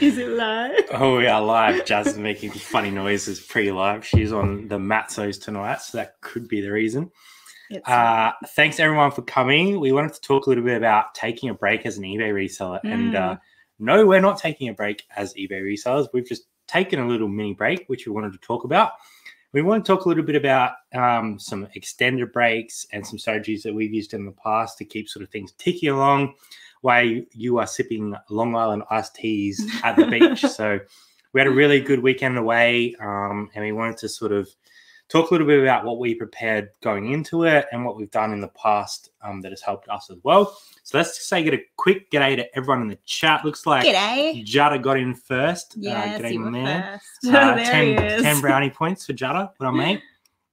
Is it live? Oh, we are live. Jazz is making funny noises pre-live. She's on the Matzos tonight, so that could be the reason. Uh, thanks everyone for coming. We wanted to talk a little bit about taking a break as an eBay reseller. And uh, no, we're not taking a break as eBay resellers. We've just taken a little mini break, which we wanted to talk about. We want to talk a little bit about um, some extended breaks and some strategies that we've used in the past to keep sort of things ticking along while you, are sipping Long Island iced teas at the beach. so we had a really good weekend away, um, and we wanted to sort of talk a little bit about what we prepared going into it and what we've done in the past um, that has helped us as well. So let's just say get a quick g'day to everyone in the chat. Looks like G'day. Jada got in first. Yes, uh, g'day, man. first. Uh, there 10, he is. 10 brownie points for Jada. What on, mate?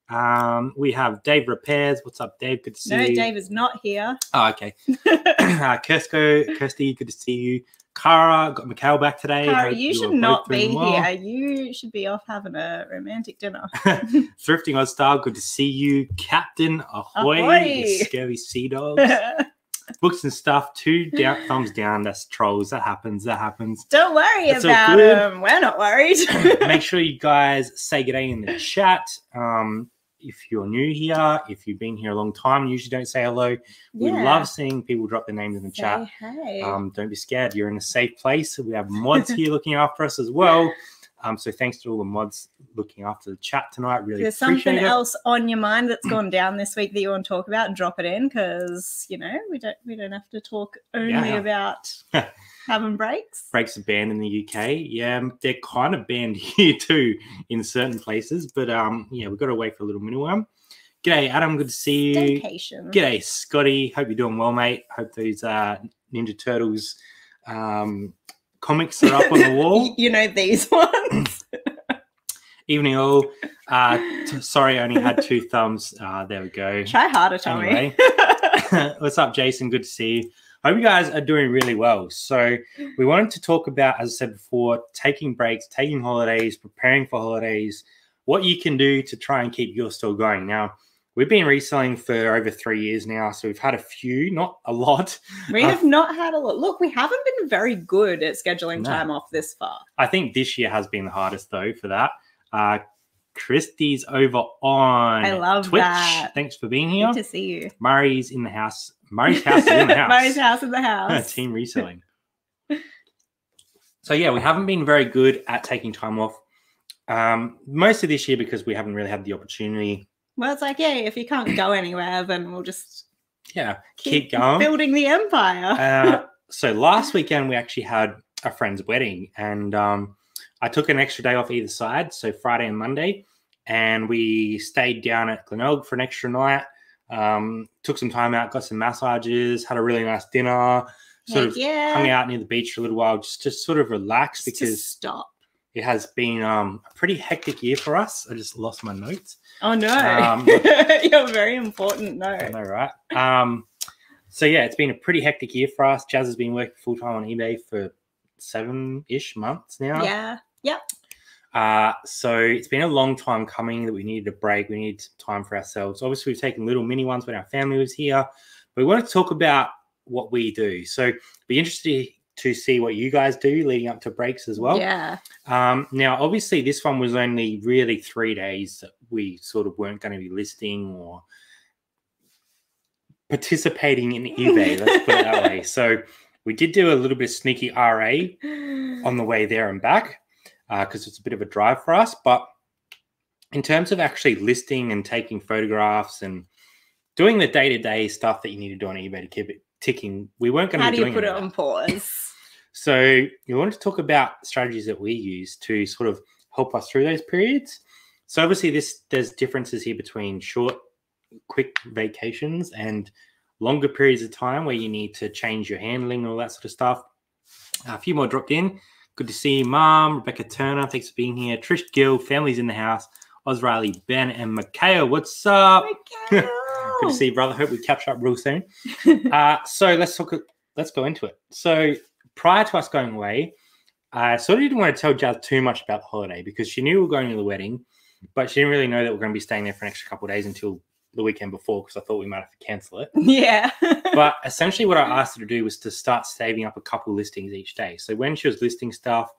Um, we have Dave Repairs. What's up, Dave? Good to see no, you. Dave is not here. Oh, okay. uh, Kirsko, Kirsty, good to see you. Kara, got Mikhail back today. Cara, Hope you should not be well. here. You should be off having a romantic dinner. Thrifting Odd Style, good to see you. Captain Ahoy, Ahoy. scary sea dogs. Books and stuff, two down, thumbs down. That's trolls. That happens. That happens. Don't worry That's about them. We're not worried. Make sure you guys say good day in the chat. Um, if you're new here, if you've been here a long time, usually don't say hello. We love seeing people drop their names in the chat. Hey. Um, don't be scared. You're in a safe place. We have mods here looking after us as well. Um, so thanks to all the mods looking after the chat tonight. Really there's something it. else on your mind that's gone down this week that you want to talk about, drop it in because you know we don't we don't have to talk only Yeah. about having breaks. Breaks are banned in the UK. Yeah, um, they're kind of banned here too in certain places. But um, yeah, we've got to wait for a little minute one. G'day, Adam. Good to see you. Staycation. G'day, Scotty. Hope you're doing well, mate. Hope those uh, Ninja Turtles um, comics are up on the wall. You know these ones. Evening all. Uh, t- sorry, I only had two thumbs. Uh, there we go. Try harder, Tommy. Anyway. What's up, Jason? Good to see you. Hope you guys are doing really well. So, we wanted to talk about, as I said before, taking breaks, taking holidays, preparing for holidays, what you can do to try and keep your store going. Now, we've been reselling for over three years now, so we've had a few, not a lot. we Uh, have not had a look. Look, we haven't been very good at scheduling No. time off this far. I think this year has been the hardest, though, for that. Uh, Christy's over on I love Twitch. that. Thanks for being here. Good to see you. Murray's in the house. Murray's house is in the house. Murray's house in the house. team reselling. so yeah, we haven't been very good at taking time off. Um, most of this year because we haven't really had the opportunity. Well, it's like, yeah, if you can't go anywhere, then we'll just Yeah, keep, going. building the empire. Uh, so last weekend we actually had a friend's wedding, and um, I took an extra day off either side, so Friday and Monday, and we stayed down at Glenelg for an extra night. Um, took some time out, got some massages, had a really nice dinner, sort Heck of yeah. hung out near the beach for a little while, just to sort of relax Just because stop. It has been um, a pretty hectic year for us. I just lost my notes. Oh no, Um, you're very important. No, I know, right? Um, so yeah, it's been a pretty hectic year for us. Jazz has been working full time on eBay for seven-ish months now. yeah, yep. Uh, so it's been a long time coming that we needed a break. We needed some time for ourselves. Obviously, we've taken little mini ones when our family was here, but we want to talk about what we do. So be interested to see what you guys do leading up to breaks as well. yeah, Um, now, obviously, this one was only really three days that we sort of weren't going to be listing or participating in eBay. let's put it that way. So we did do a little bit of sneaky RA on the way there and back because it's a bit of a drive for us. But in terms of actually listing and taking photographs and doing the day to day stuff that you need to do on eBay to keep it ticking, we weren't going to How do you put it on pause? So we wanted to talk about strategies that we use to sort of help us through those periods. So obviously, this there's differences here between short, quick vacations and longer periods of time where you need to change your handling and all that sort of stuff. a few more dropped in. Good to see you, Mom, Rebecca Turner. Thanks for being here. Trish Gill, family's in the house. Oz Riley, Ben, and Mikhail. What's up? Good to see you, brother. Hope we catch up real soon. uh, so let's talk. Let's go into it. So prior to us going away, I sort of didn't want to tell Jazz too much about the holiday because she knew we were going to the wedding, but she didn't really know that we are going to be staying there for an extra couple of days until the weekend before because I thought we might have to cancel it. Yeah. but essentially, what I asked her to do was to start saving up a couple listings each day. So when she was listing stuff,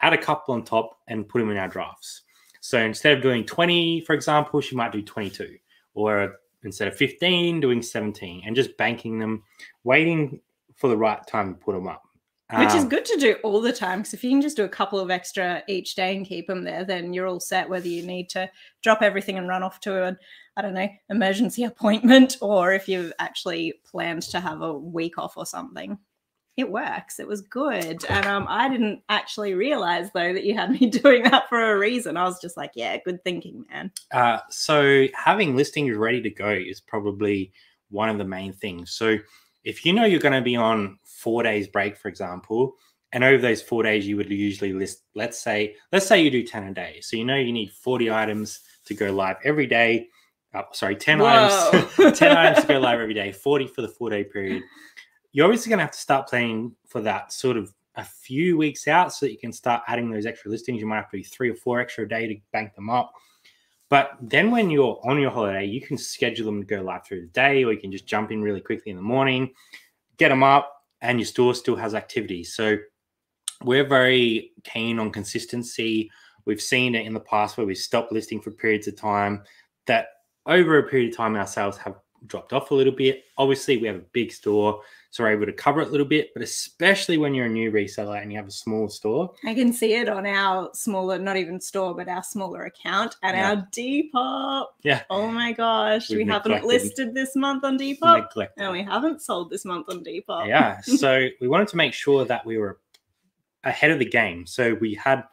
add a couple on top and put them in our drafts. So instead of doing 20, for example, she might do 22, or instead of 15, doing 17, and just banking them, waiting for the right time to put them up. Which is Um, good to do all the time because if you can just do a couple of extra each day and keep them there, then you're all set. Whether you need to drop everything and run off to an, I don't know, emergency appointment, or if you've actually planned to have a week off or something, it works. It was good, and um, I didn't actually realize though that you had me doing that for a reason. I was just like, yeah, good thinking, man. Uh, so having listings ready to go is probably one of the main things. So if you know you're going to be on four days break, for example, and over those four days you would usually list, let's say, let's say you do 10 a day. So you know you need 40 items to go live every day. Uh, sorry, 10 items, 10 items to go live every day, 40 for the four day period. You're obviously going to have to start planning for that sort of a few weeks out so that you can start adding those extra listings. You might have to do three or four extra a day to bank them up. But then when you're on your holiday, you can schedule them to go live through the day, or you can just jump in really quickly in the morning, get them up, and your store still has activity. So we're very keen on consistency. We've seen it in the past where we stopped listing for periods of time that over a period of time our sales have dropped off a little bit. Obviously, we have a big store, so we're able to cover it a little bit, but especially when you're a new reseller and you have a small store, I can see it on our smaller, not even store, but our smaller account at Yeah. our Depop. Yeah. Oh my gosh. We've we haven't listed this month on Depop. neglect. And we haven't sold this month on Depop. yeah so we wanted to make sure that we were ahead of the game so we had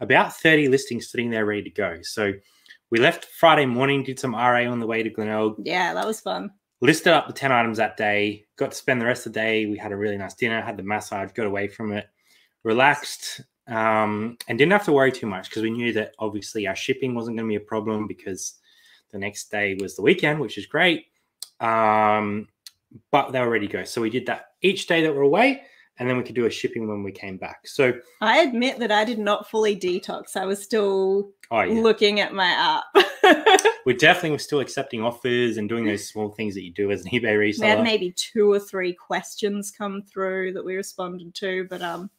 about 30 listings sitting there ready to go so we left friday morning did some ra on the way to glenelg Yeah, that was fun. listed up the 10 items that day got to spend the rest of the day. We had a really nice dinner had the massage got away from it relaxed um, and didn't have to worry too much because we knew that obviously our shipping wasn't going to be a problem because the next day was the weekend which is great. Um, but they were ready to go. So we did that each day that we're away and then we could do a shipping when we came back so I admit that I did not fully detox. I was still oh yeah looking at my app. we definitely were still accepting offers and doing those small things that you do as an ebay reseller we had maybe two or three questions come through that we responded to, but um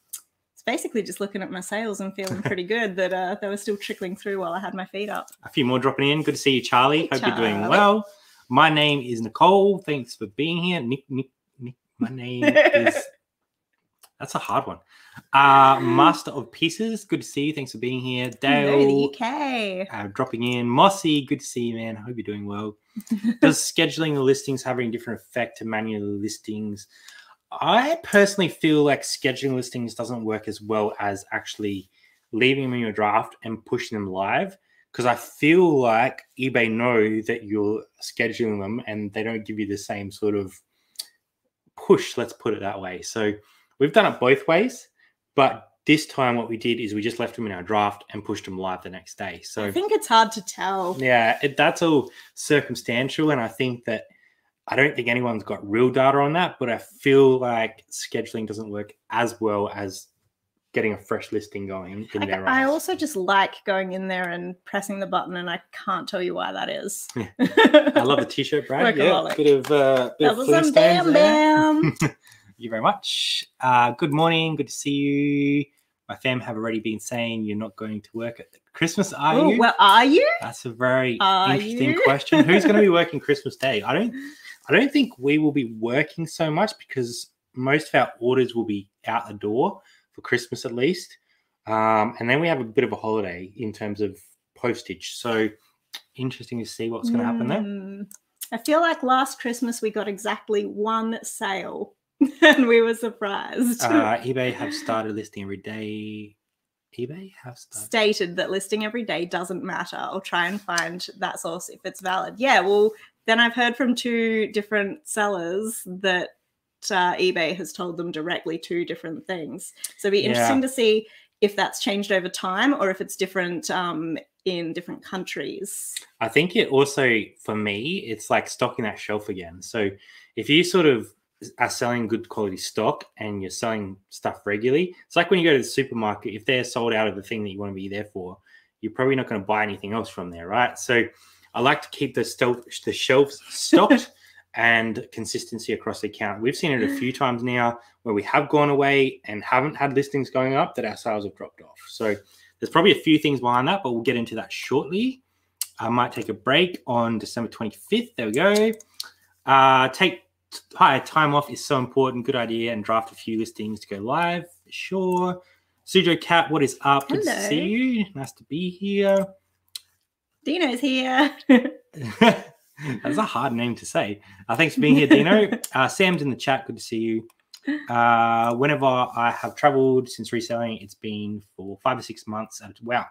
it's basically just looking at my sales and feeling pretty good that uh, they were still trickling through while I had my feet up. a few more dropping in. Good to see you, Charlie. Hey, Hope you're doing well. My name is Nicole. Thanks for being here. Nick, Nick, Nick. My name is. That's a hard one. Uh, Master of Pieces. Good to see you. Thanks for being here. Hello, Dale. the UK. Uh, dropping in. Mossy. Good to see you, man. I hope you're doing well. Does scheduling the listings have any different effect to manual listings? I personally feel like scheduling listings doesn't work as well as actually leaving them in your draft and pushing them live because I feel like eBay know that you're scheduling them and they don't give you the same sort of push, let's put it that way. So we've done it both ways, but this time what we did is we just left them in our draft and pushed them live the next day. So I think it's hard to tell. yeah, it, that's all circumstantial, and I think that I don't think anyone's got real data on that, but I feel like scheduling doesn't work as well as getting a fresh listing going in I, their I also just like going in there and pressing the button, and I can't tell you why that is. Yeah. I love the t-shirt, Brad. Yeah, bit of uh, bit That of was some bam bam. Thank you very much. Uh, good morning. Good to see you. My fam have already been saying you're not going to work at Christmas, are Oh, you? well, are you? That's a very Are interesting you? question. Who's going to be working Christmas Day? I don't. I don't think we will be working so much because most of our orders will be out the door for Christmas at least, um, and then we have a bit of a holiday in terms of postage. So interesting to see what's going to happen there. Mm, I feel like last Christmas we got exactly one sale, and we were surprised. Uh, eBay have started listing every day. eBay have started. Stated that listing every day doesn't matter. I'll try and find that source if it's valid. Yeah, well, then I've heard from two different sellers that uh, eBay has told them directly two different things. So it'd be Yeah. interesting to see if that's changed over time or if it's different um, in different countries. I think it also, for me, it's like stocking that shelf again. So if you sort of are selling good quality stock and you're selling stuff regularly, it's like when you go to the supermarket, if they're sold out of the thing that you want to be there for, you're probably not going to buy anything else from there, right? So I like to keep the stealth, the shelves stocked and consistency across the account. We've seen it a few times now where we have gone away and haven't had listings going up that our sales have dropped off. So there's probably a few things behind that, but we'll get into that shortly. I might take a break on December 25th. There we go. Uh, take higher time off is so important. Good idea. And draft a few listings to go live sure. Sujo Cat, what is up? Good to see you. Nice to be here. Dino's here. That's a hard name to say. Uh, thanks for being here, Dino. Uh, Sam's in the chat. Good to see you. Uh, whenever I have traveled since reselling, it's been for five or six months. And wow,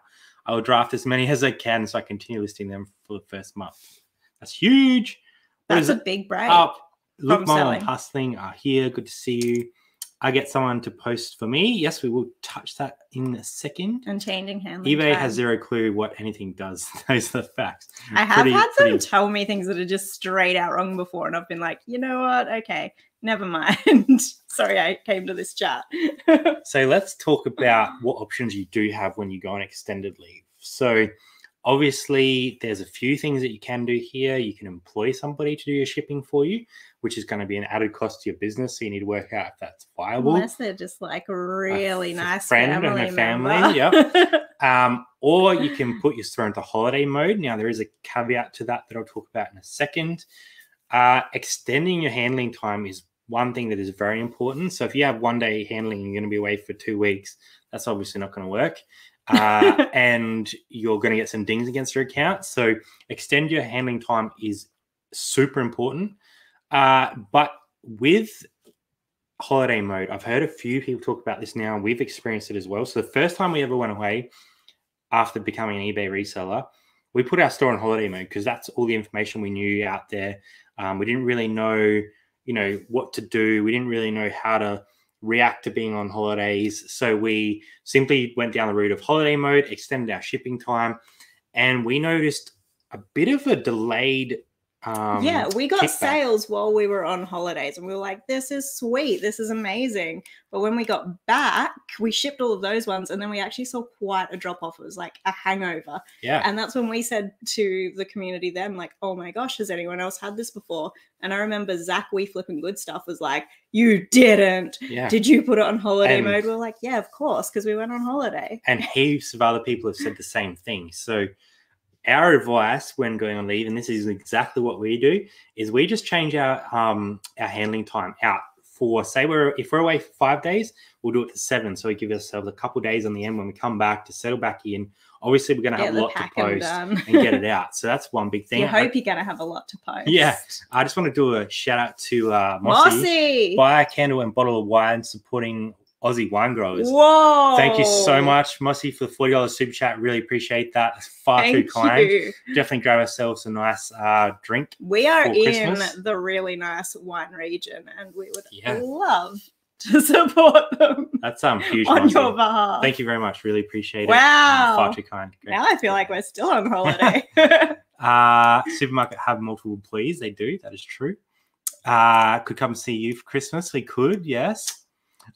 I will draft as many as I can so I continue listing them for the first month. That's huge. That's a big break. Up. Luke Mole and Hustling are here. Good to see you. I get someone to post for me. Yes, we will touch that in a second. And changing handling. eBay time. has zero clue what anything does. Those are the facts. I have pretty, had some pretty... tell me things that are just straight out wrong before, and I've been like, you know what? Okay, never mind. Sorry, I came to this chat. so let's talk about what options you do have when you go on extended leave. So obviously, there's a few things that you can do here. You can employ somebody to do your shipping for you which is going to be an added cost to your business. So you need to work out if that's viable. Unless they're just like really a nice friend family and a family. yeah. Um, or you can put your store into holiday mode. Now there is a caveat to that that I'll talk about in a second. Uh, extending your handling time is one thing that is very important. So if you have one day handling, and you're going to be away for two weeks. That's obviously not going to work. Uh, and you're going to get some dings against your account. So extend your handling time is super important. Uh, but with holiday mode, I've heard a few people talk about this now, and we've experienced it as well. So the first time we ever went away after becoming an eBay reseller, we put our store on holiday mode because that's all the information we knew out there. Um, we didn't really know, you know, what to do. We didn't really know how to react to being on holidays. So we simply went down the route of holiday mode, extended our shipping time, and we noticed a bit of a delayed um, yeah, we got kickback. sales while we were on holidays, and we were like, "This is sweet, this is amazing." But when we got back, we shipped all of those ones, and then we actually saw quite a drop off. It was like a hangover. Yeah, and that's when we said to the community then, like, "Oh my gosh, has anyone else had this before?" And I remember Zach, we flipping good stuff, was like, "You didn't? Yeah. Did you put it on holiday and, mode?" We we're like, "Yeah, of course, because we went on holiday." And heaps of other people have said the same thing. So our advice when going on leave, and this is exactly what we do, is we just change our um, our handling time out for say we're if we're away for five days, we'll do it to seven. So we give ourselves a couple days on the end when we come back to settle back in. Obviously, we're going to have a lot to post and, and, get it out. So that's one big thing. You hope you're going to have a lot to post. Yeah, I just want to do a shout out to uh, Mossy, Mossy. buy a candle and bottle of wine supporting Aussie wine growers. Whoa! Thank you so much, Mossy, for the forty dollars super chat. Really appreciate that. It's far Thank too kind. You. Definitely grab ourselves a nice uh, drink. We are in Christmas. the really nice wine region, and we would yeah. love to support them. That's um huge on Mossy. your behalf. Thank you very much. Really appreciate wow. it. Wow, far too kind. Great. Now I feel like we're still on holiday. uh, supermarket have multiple employees. They do. That is true. Uh, could come see you for Christmas. We could. Yes.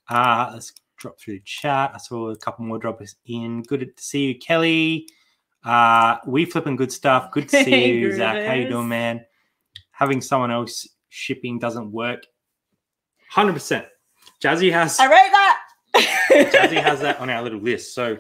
Uh, let's drop through the chat. I saw a couple more droppers in. Good to see you, Kelly. Uh, we flipping good stuff. Good to see you, Zach. How you doing, man? Having someone else shipping doesn't work. Hundred percent. Jazzy has. I wrote that. Jazzy has that on our little list. So,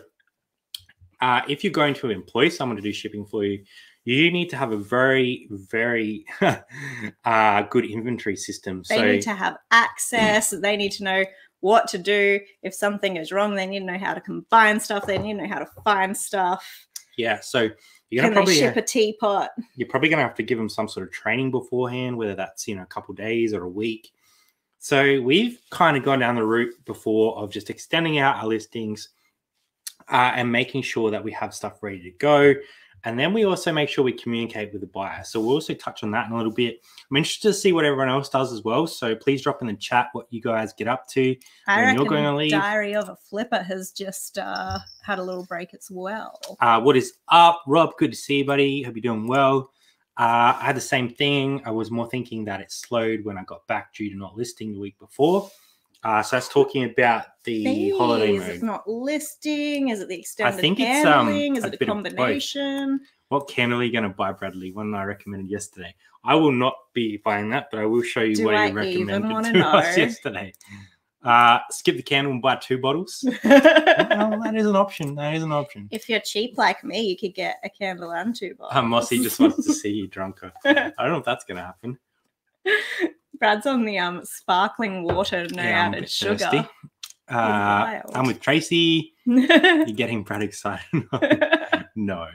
uh, if you're going to employ someone to do shipping for you, you need to have a very, very uh, good inventory system. They so, need to have access. they need to know what to do. If something is wrong, they need to know how to combine stuff. They need to know how to find stuff. Yeah. So you're gonna Can probably ship a teapot. You're probably gonna have to give them some sort of training beforehand, whether that's you know a couple days or a week. So we've kind of gone down the route before of just extending out our listings uh, and making sure that we have stuff ready to go. And then we also make sure we communicate with the buyer. So we'll also touch on that in a little bit. I'm interested to see what everyone else does as well. So please drop in the chat what you guys get up to I when you're going to leave. Diary of a Flipper has just uh, had a little break as well. Uh, what is up, Rob? Good to see you, buddy. Hope you're doing well. Uh, I had the same thing. I was more thinking that it slowed when I got back due to not listing the week before. Uh, so that's talking about the holiday Fees, It's mode. not listing. Is it the extended I think it's, um. Is a it a bit of both. combination? What candle are you going to buy, Bradley? One I recommended yesterday. I will not be buying that, but I will show you Do what I you recommended to us yesterday. Uh, skip the candle and buy two bottles. well, that is an option. That is an option. if you're cheap like me, you could get a candle and two bottles. Uh, Mossy just wants to see you drunker. I don't know if that's going to happen. Brad's on the um sparkling water, no Yeah, added sugar. Uh. I'm with Tracy. You're getting Brad excited. no.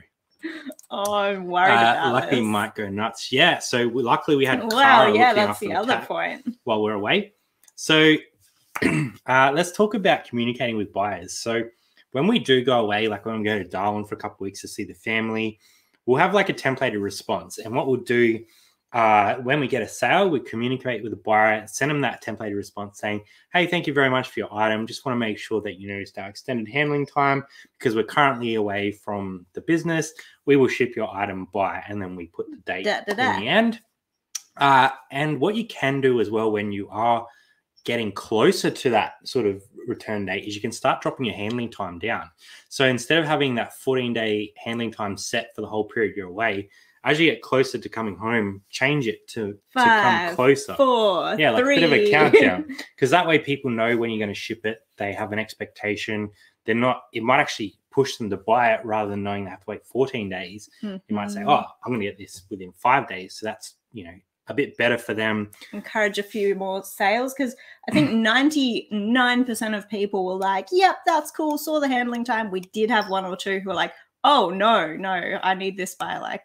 oh, I'm worried Uh, about luckily, this. might go nuts. Yeah. So we, luckily, we had Wow, Cara yeah, that's after the other point. while we're away. So uh, let's talk about communicating with buyers. So when we do go away, like when we go to Darwin for a couple of weeks to see the family, we'll have like a templated response. And what we'll do uh, when we get a sale, we communicate with the buyer, send them that templated response saying, Hey, thank you very much for your item. Just want to make sure that you noticed our extended handling time because we're currently away from the business. We will ship your item by, and then we put the date Da, da, da. in the end. Uh, and what you can do as well when you are getting closer to that sort of return date is you can start dropping your handling time down. So instead of having that 14 day handling time set for the whole period you're away, as you get closer to coming home, change it to, to come closer. Four, Yeah, like a bit of a countdown. Because that way people know when you're going to ship it. They have an expectation. They're not, it might actually push them to buy it rather than knowing they have to wait 14 days. You might say, Mhm. oh, I'm going to get this within five days. So that's, you know, a bit better for them. encourage a few more sales because I think 99% of people were like, yep, that's cool. Saw the handling time. We did have one or two who were like, oh, no, no, I need this by like,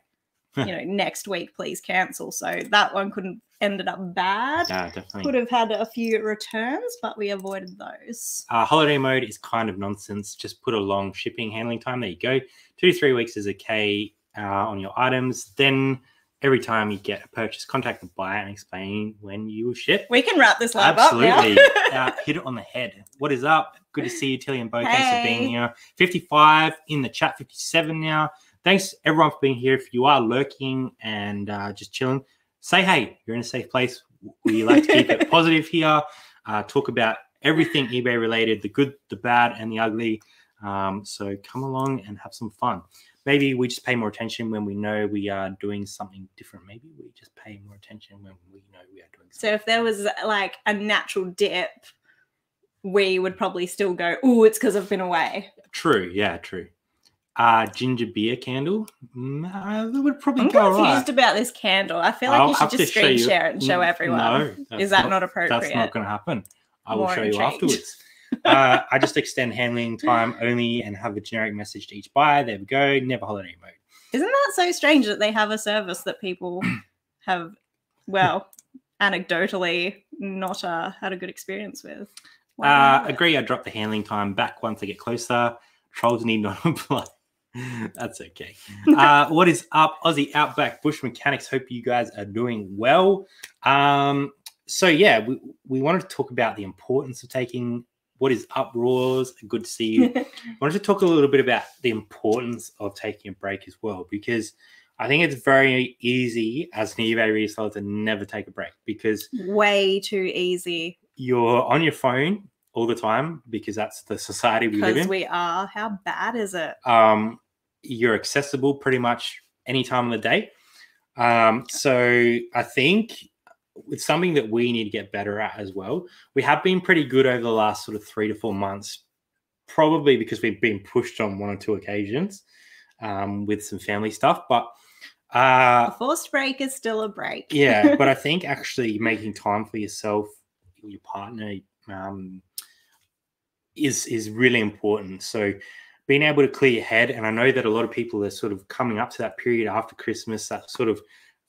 you know, next week, please cancel. So that one couldn't ended up bad. Yeah, definitely. Could have had a few returns, but we avoided those. Uh, holiday mode is kind of nonsense. Just put a long shipping handling time. There you go. Two to three weeks is okay uh, on your items. Then every time you get a purchase, contact the buyer and explain when you will ship. We can wrap this live Absolutely. up now. uh, hit it on the head. What is up? Good to see you, Tilly and Bo. Thanks for being Hey. here. 55 in the chat, 57 now. Thanks everyone for being here. If you are lurking and uh, just chilling, say hey. You're in a safe place. We like to keep it positive here. Uh, talk about everything eBay related, the good, the bad, and the ugly. Um, so come along and have some fun. Maybe we just pay more attention when we know we are doing something different. Maybe we just pay more attention when we know we are doing something. So if there was like a natural dip, we would probably still go, oh, it's because I've been away. True, yeah, true. Uh ginger beer candle. Mm, uh, that would probably I'm go confused alright. about this candle. I feel like I'll you should just screen you- share it and show Mm, everyone. No, Is that not, appropriate? That's not going to happen. I will More show you afterwards. uh, I just extend handling time only and have a generic message to each buyer. There we go. Never holiday mode. Isn't that so strange that they have a service that people have, well, anecdotally not uh, had a good experience with? Why Uh, agree. I drop the handling time back once I get closer. Trolls need not apply. That's okay. Uh, what is up, Aussie Outback Bush Mechanics? Hope you guys are doing well. Um, so yeah, we, we wanted to talk about the importance of taking what is up, Roars. Good to see you. I wanted to talk a little bit about the importance of taking a break as well, because I think it's very easy as an eBay reseller to never take a break because Way too easy you're on your phone all the time because that's the society we live in. we are. How bad is it? um, you're accessible pretty much any time of the day. Um, so I think it's something that we need to get better at as well. We have been pretty good over the last sort of three to four months, probably because we've been pushed on one or two occasions um, with some family stuff. But uh, A forced break is still a break. yeah, but I think actually making time for yourself, your partner, um, is is really important. So being able to clear your head, and I know that a lot of people are sort of coming up to that period after Christmas, that sort of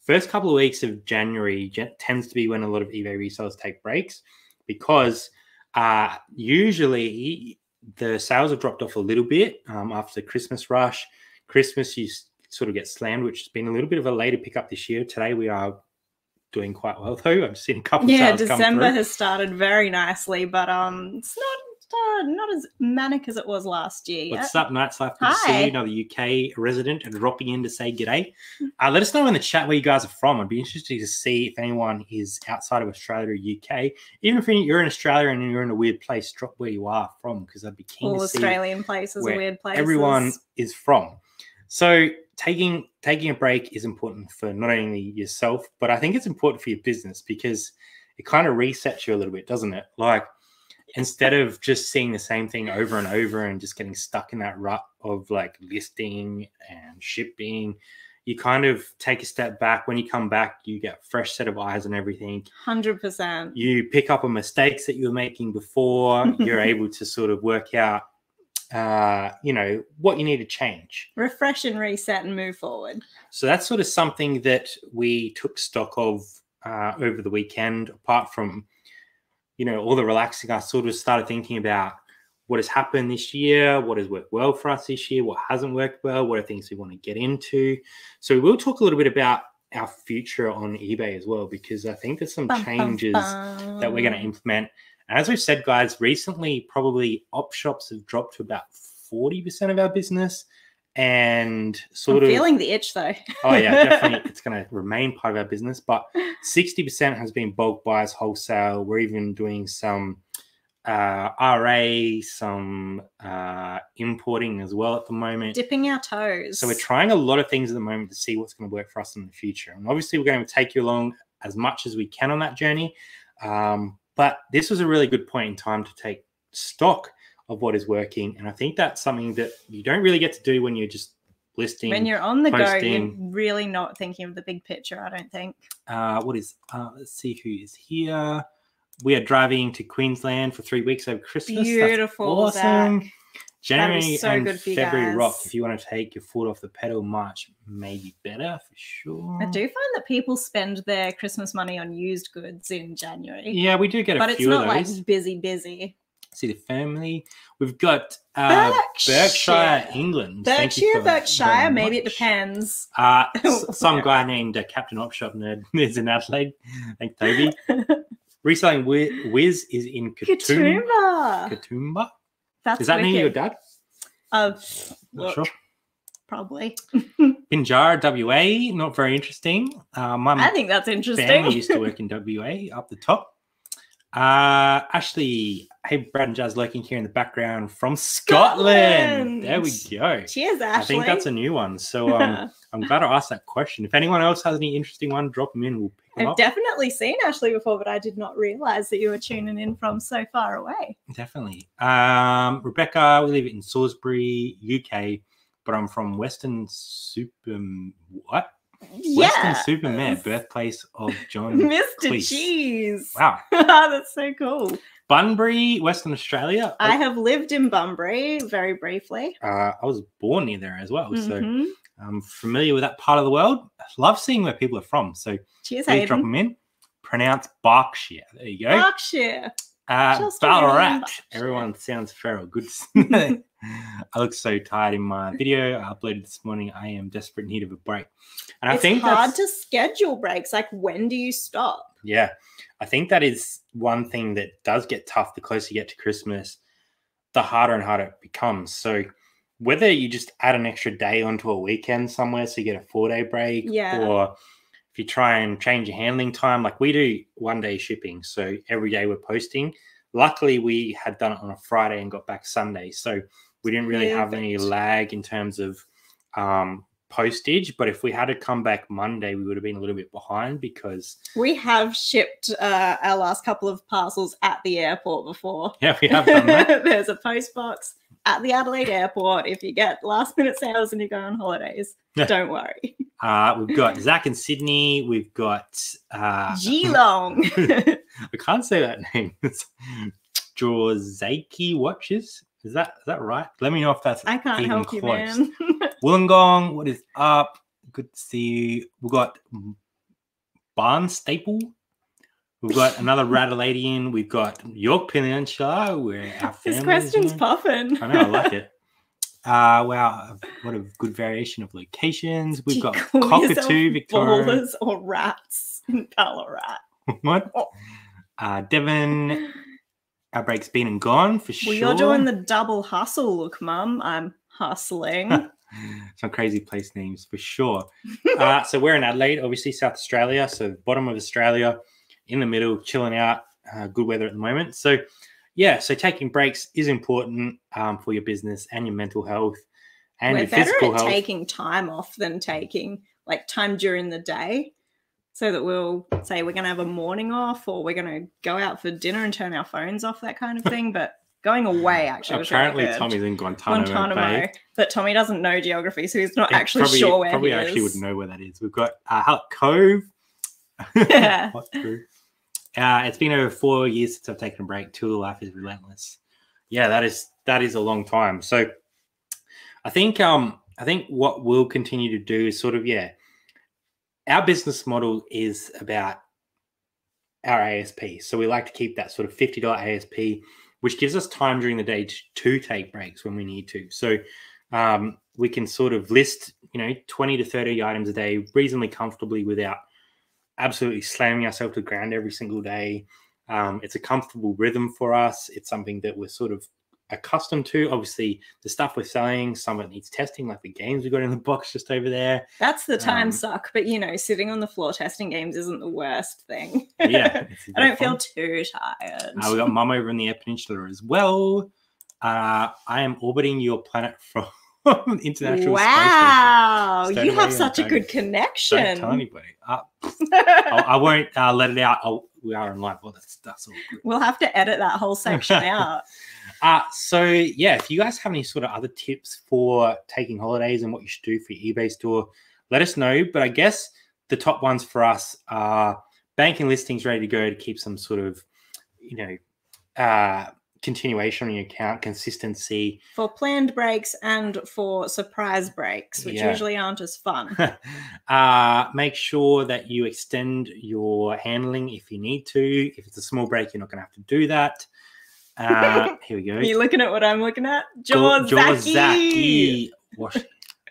first couple of weeks of January tends to be when a lot of eBay resellers take breaks because uh, usually the sales have dropped off a little bit um, after the Christmas rush. Christmas, you sort of get slammed, which has been a little bit of a later pickup this year. Today we are doing quite well though. I've seen a couple. yeah, December has started very nicely, but um, it's not uh, not as manic as it was last year. yet. What's up, Nights Life? Good to see Hi. you. Another UK resident and dropping in to say g'day. Uh, let us know in the chat where you guys are from. I'd be interested to see if anyone is outside of Australia or UK. Even if you're in Australia and you're in a weird place, drop where you are from because I'd be keen All to see Australian places where are weird places. everyone is from. So taking taking a break is important for not only yourself, but I think it's important for your business because it kind of resets you a little bit, doesn't it? Like instead of just seeing the same thing over and over and just getting stuck in that rut of like listing and shipping, you kind of take a step back. When you come back, you get a fresh set of eyes on everything. Hundred percent. You pick up on mistakes that you were making before. You're able to sort of work out, uh, you know, what you need to change. Refresh and reset and move forward. So that's sort of something that we took stock of uh, over the weekend. Apart from, you know, all the relaxing, I sort of started thinking about what has happened this year, what has worked well for us this year, what hasn't worked well, what are things we want to get into. So we'll talk a little bit about our future on eBay as well, because I think there's some Bum, bum, changes that we're going to implement. And as we've said, guys, recently probably op shops have dropped to about 40% of our business. And sort I'm of feeling the itch though. Oh yeah, definitely. it's going to remain part of our business, but sixty percent has been bulk buys, wholesale. We're even doing some uh, RA, some uh, importing as well at the moment. Dipping our toes. So we're trying a lot of things at the moment to see what's going to work for us in the future. And obviously, we're going to take you along as much as we can on that journey. Um, but this was a really good point in time to take stock of what is working. And I think that's something that you don't really get to do when you're just listing. when you're on the go, you're really not thinking of the big picture. I don't think. uh, what is uh, let's see who is here. We are driving to Queensland for three weeks over Christmas. Beautiful, That's awesome. Zach. January so and good February rock. If you want to take your foot off the pedal, March may be better for sure. I do find that people spend their Christmas money on used goods in January. Yeah, we do get a but it's few not of those. like busy, busy. See the family. We've got uh, Berkshire, Berkshire. England. Thank you Berkshire, Berkshire, maybe it depends. Uh, some guy named uh, Captain Opshop Nerd is in Adelaide. Thanks, Toby. Reselling Wiz is in Katoomba. Katoomba. Katoomba. That's Is that near your dad? Uh, Not sure. Probably. Pinjar, WA. Not very interesting. Uh, my I think that's interesting. family used to work in WA up the top. Uh, Ashley, hey, Brad and Jazz lurking here in the background from Scotland. There we go. Cheers, Ashley. I think that's a new one. So um, I'm glad I asked that question. If anyone else has any interesting one, drop them in. We'll pick them I've up. definitely seen Ashley before, but I did not realize that you were tuning in from so far away. Definitely. Um, Rebecca, we live in Salisbury, UK, but I'm from Weston Super. What? Yeah. Weston Yeah. Supermare, birthplace of John. Mr. Cleese. Cheese. Wow. That's so cool. Bunbury, Western Australia. I have lived in Bunbury very briefly. uh, I was born near there as well, so Mhm. I'm familiar with that part of the world. I love seeing where people are from. So Cheers, please drop them in. Pronounce Berkshire. There you go. Berkshire. Uh, Just Ballarat. Berkshire. Everyone sounds feral. Good. I look so tired in my video I uploaded this morning. I am desperate in need of a break, and I it's think hard that's, to schedule breaks. Like, when do you stop? yeah, I think that is one thing that does get tough the closer you get to Christmas, the harder and harder it becomes. So whether you just add an extra day onto a weekend somewhere so you get a four day break, Yeah. or if you try and change your handling time, like we do one day shipping, so every day we're posting. Luckily, we had done it on a Friday and got back Sunday, so we didn't really have any lag in terms of um, postage. But if we had to come back Monday, we would have been a little bit behind because We have shipped uh, our last couple of parcels at the airport before. yeah, we have done that. There's a post box at the Adelaide airport. If you get last minute sales and you go on holidays, don't worry. Uh, we've got Zach in Sydney. We've got uh, Geelong. I can't say that name. Jozaki Watches. Is that is that right? Let me know if that's I can't even help you, close. man. Wollongong. What is up? Good to see you. We've got Barnstaple. We've got another Radaladian. We've got Yorke Peninsula, where our this question's puffing. I know, I like it. Uh, wow, what a good variation of locations. We've got Cockatoo, Victoria. Ballers or rats in Ballarat. what? Oh. Uh, Devon, our break's been and gone for Well, sure. you're doing the double hustle look, mum. I'm hustling. some crazy place names for sure. uh, so we're in Adelaide, obviously South Australia, so bottom of Australia, in the middle, chilling out. Uh, good weather at the moment. So yeah, so taking breaks is important um, for your business and your mental health and We're your better physical at health. taking time off than taking like time during the day. So that we'll say we're going to have a morning off or we're going to go out for dinner and turn our phones off, that kind of thing. But going away actually Apparently, really. Tommy's in Guantanamo, Guantanamo, Bay. but Tommy doesn't know geography, so he's not actually probably, sure where probably he actually is. would know where that is. We've got uh, Cove. Yeah. Uh, it's been over four years since I've taken a break. Tool life is relentless. Yeah, that is that is a long time. So I think um I think what we'll continue to do is sort of yeah, our business model is about our ASP. So we like to keep that sort of fifty dollar ASP, which gives us time during the day to, take breaks when we need to. So um, we can sort of list you know twenty to thirty items a day reasonably comfortably without absolutely slamming ourselves to the ground every single day. Um, it's a comfortable rhythm for us. It's something that we're sort of accustomed to. Obviously, the stuff we're selling, some of it needs testing, like the games we got in the box just over there. That's the time Um, suck, but you know, sitting on the floor testing games isn't the worst thing. Yeah, I don't feel too tired. Uh, we got Mum over in the Eyre Peninsula as well. Uh, I am orbiting your planet from International wow, you have such a good connection. Don't tell anybody. Uh, I, I won't uh, let it out. I'll, we are in live. Well, that's that's all good. we'll have to edit that whole section out. Uh, so yeah, if you guys have any sort of other tips for taking holidays and what you should do for your eBay store, let us know. But I guess the top ones for us are banking listings ready to go to keep some sort of, you know, uh, continuation on your account, consistency. For planned breaks and for surprise breaks, which Yeah. usually aren't as fun. uh, make sure that you extend your handling if you need to. If it's a small break, you're not going to have to do that. Uh, here we go. Are you looking at what I'm looking at? Jaw- Jawzaki. Jawzaki. Wash-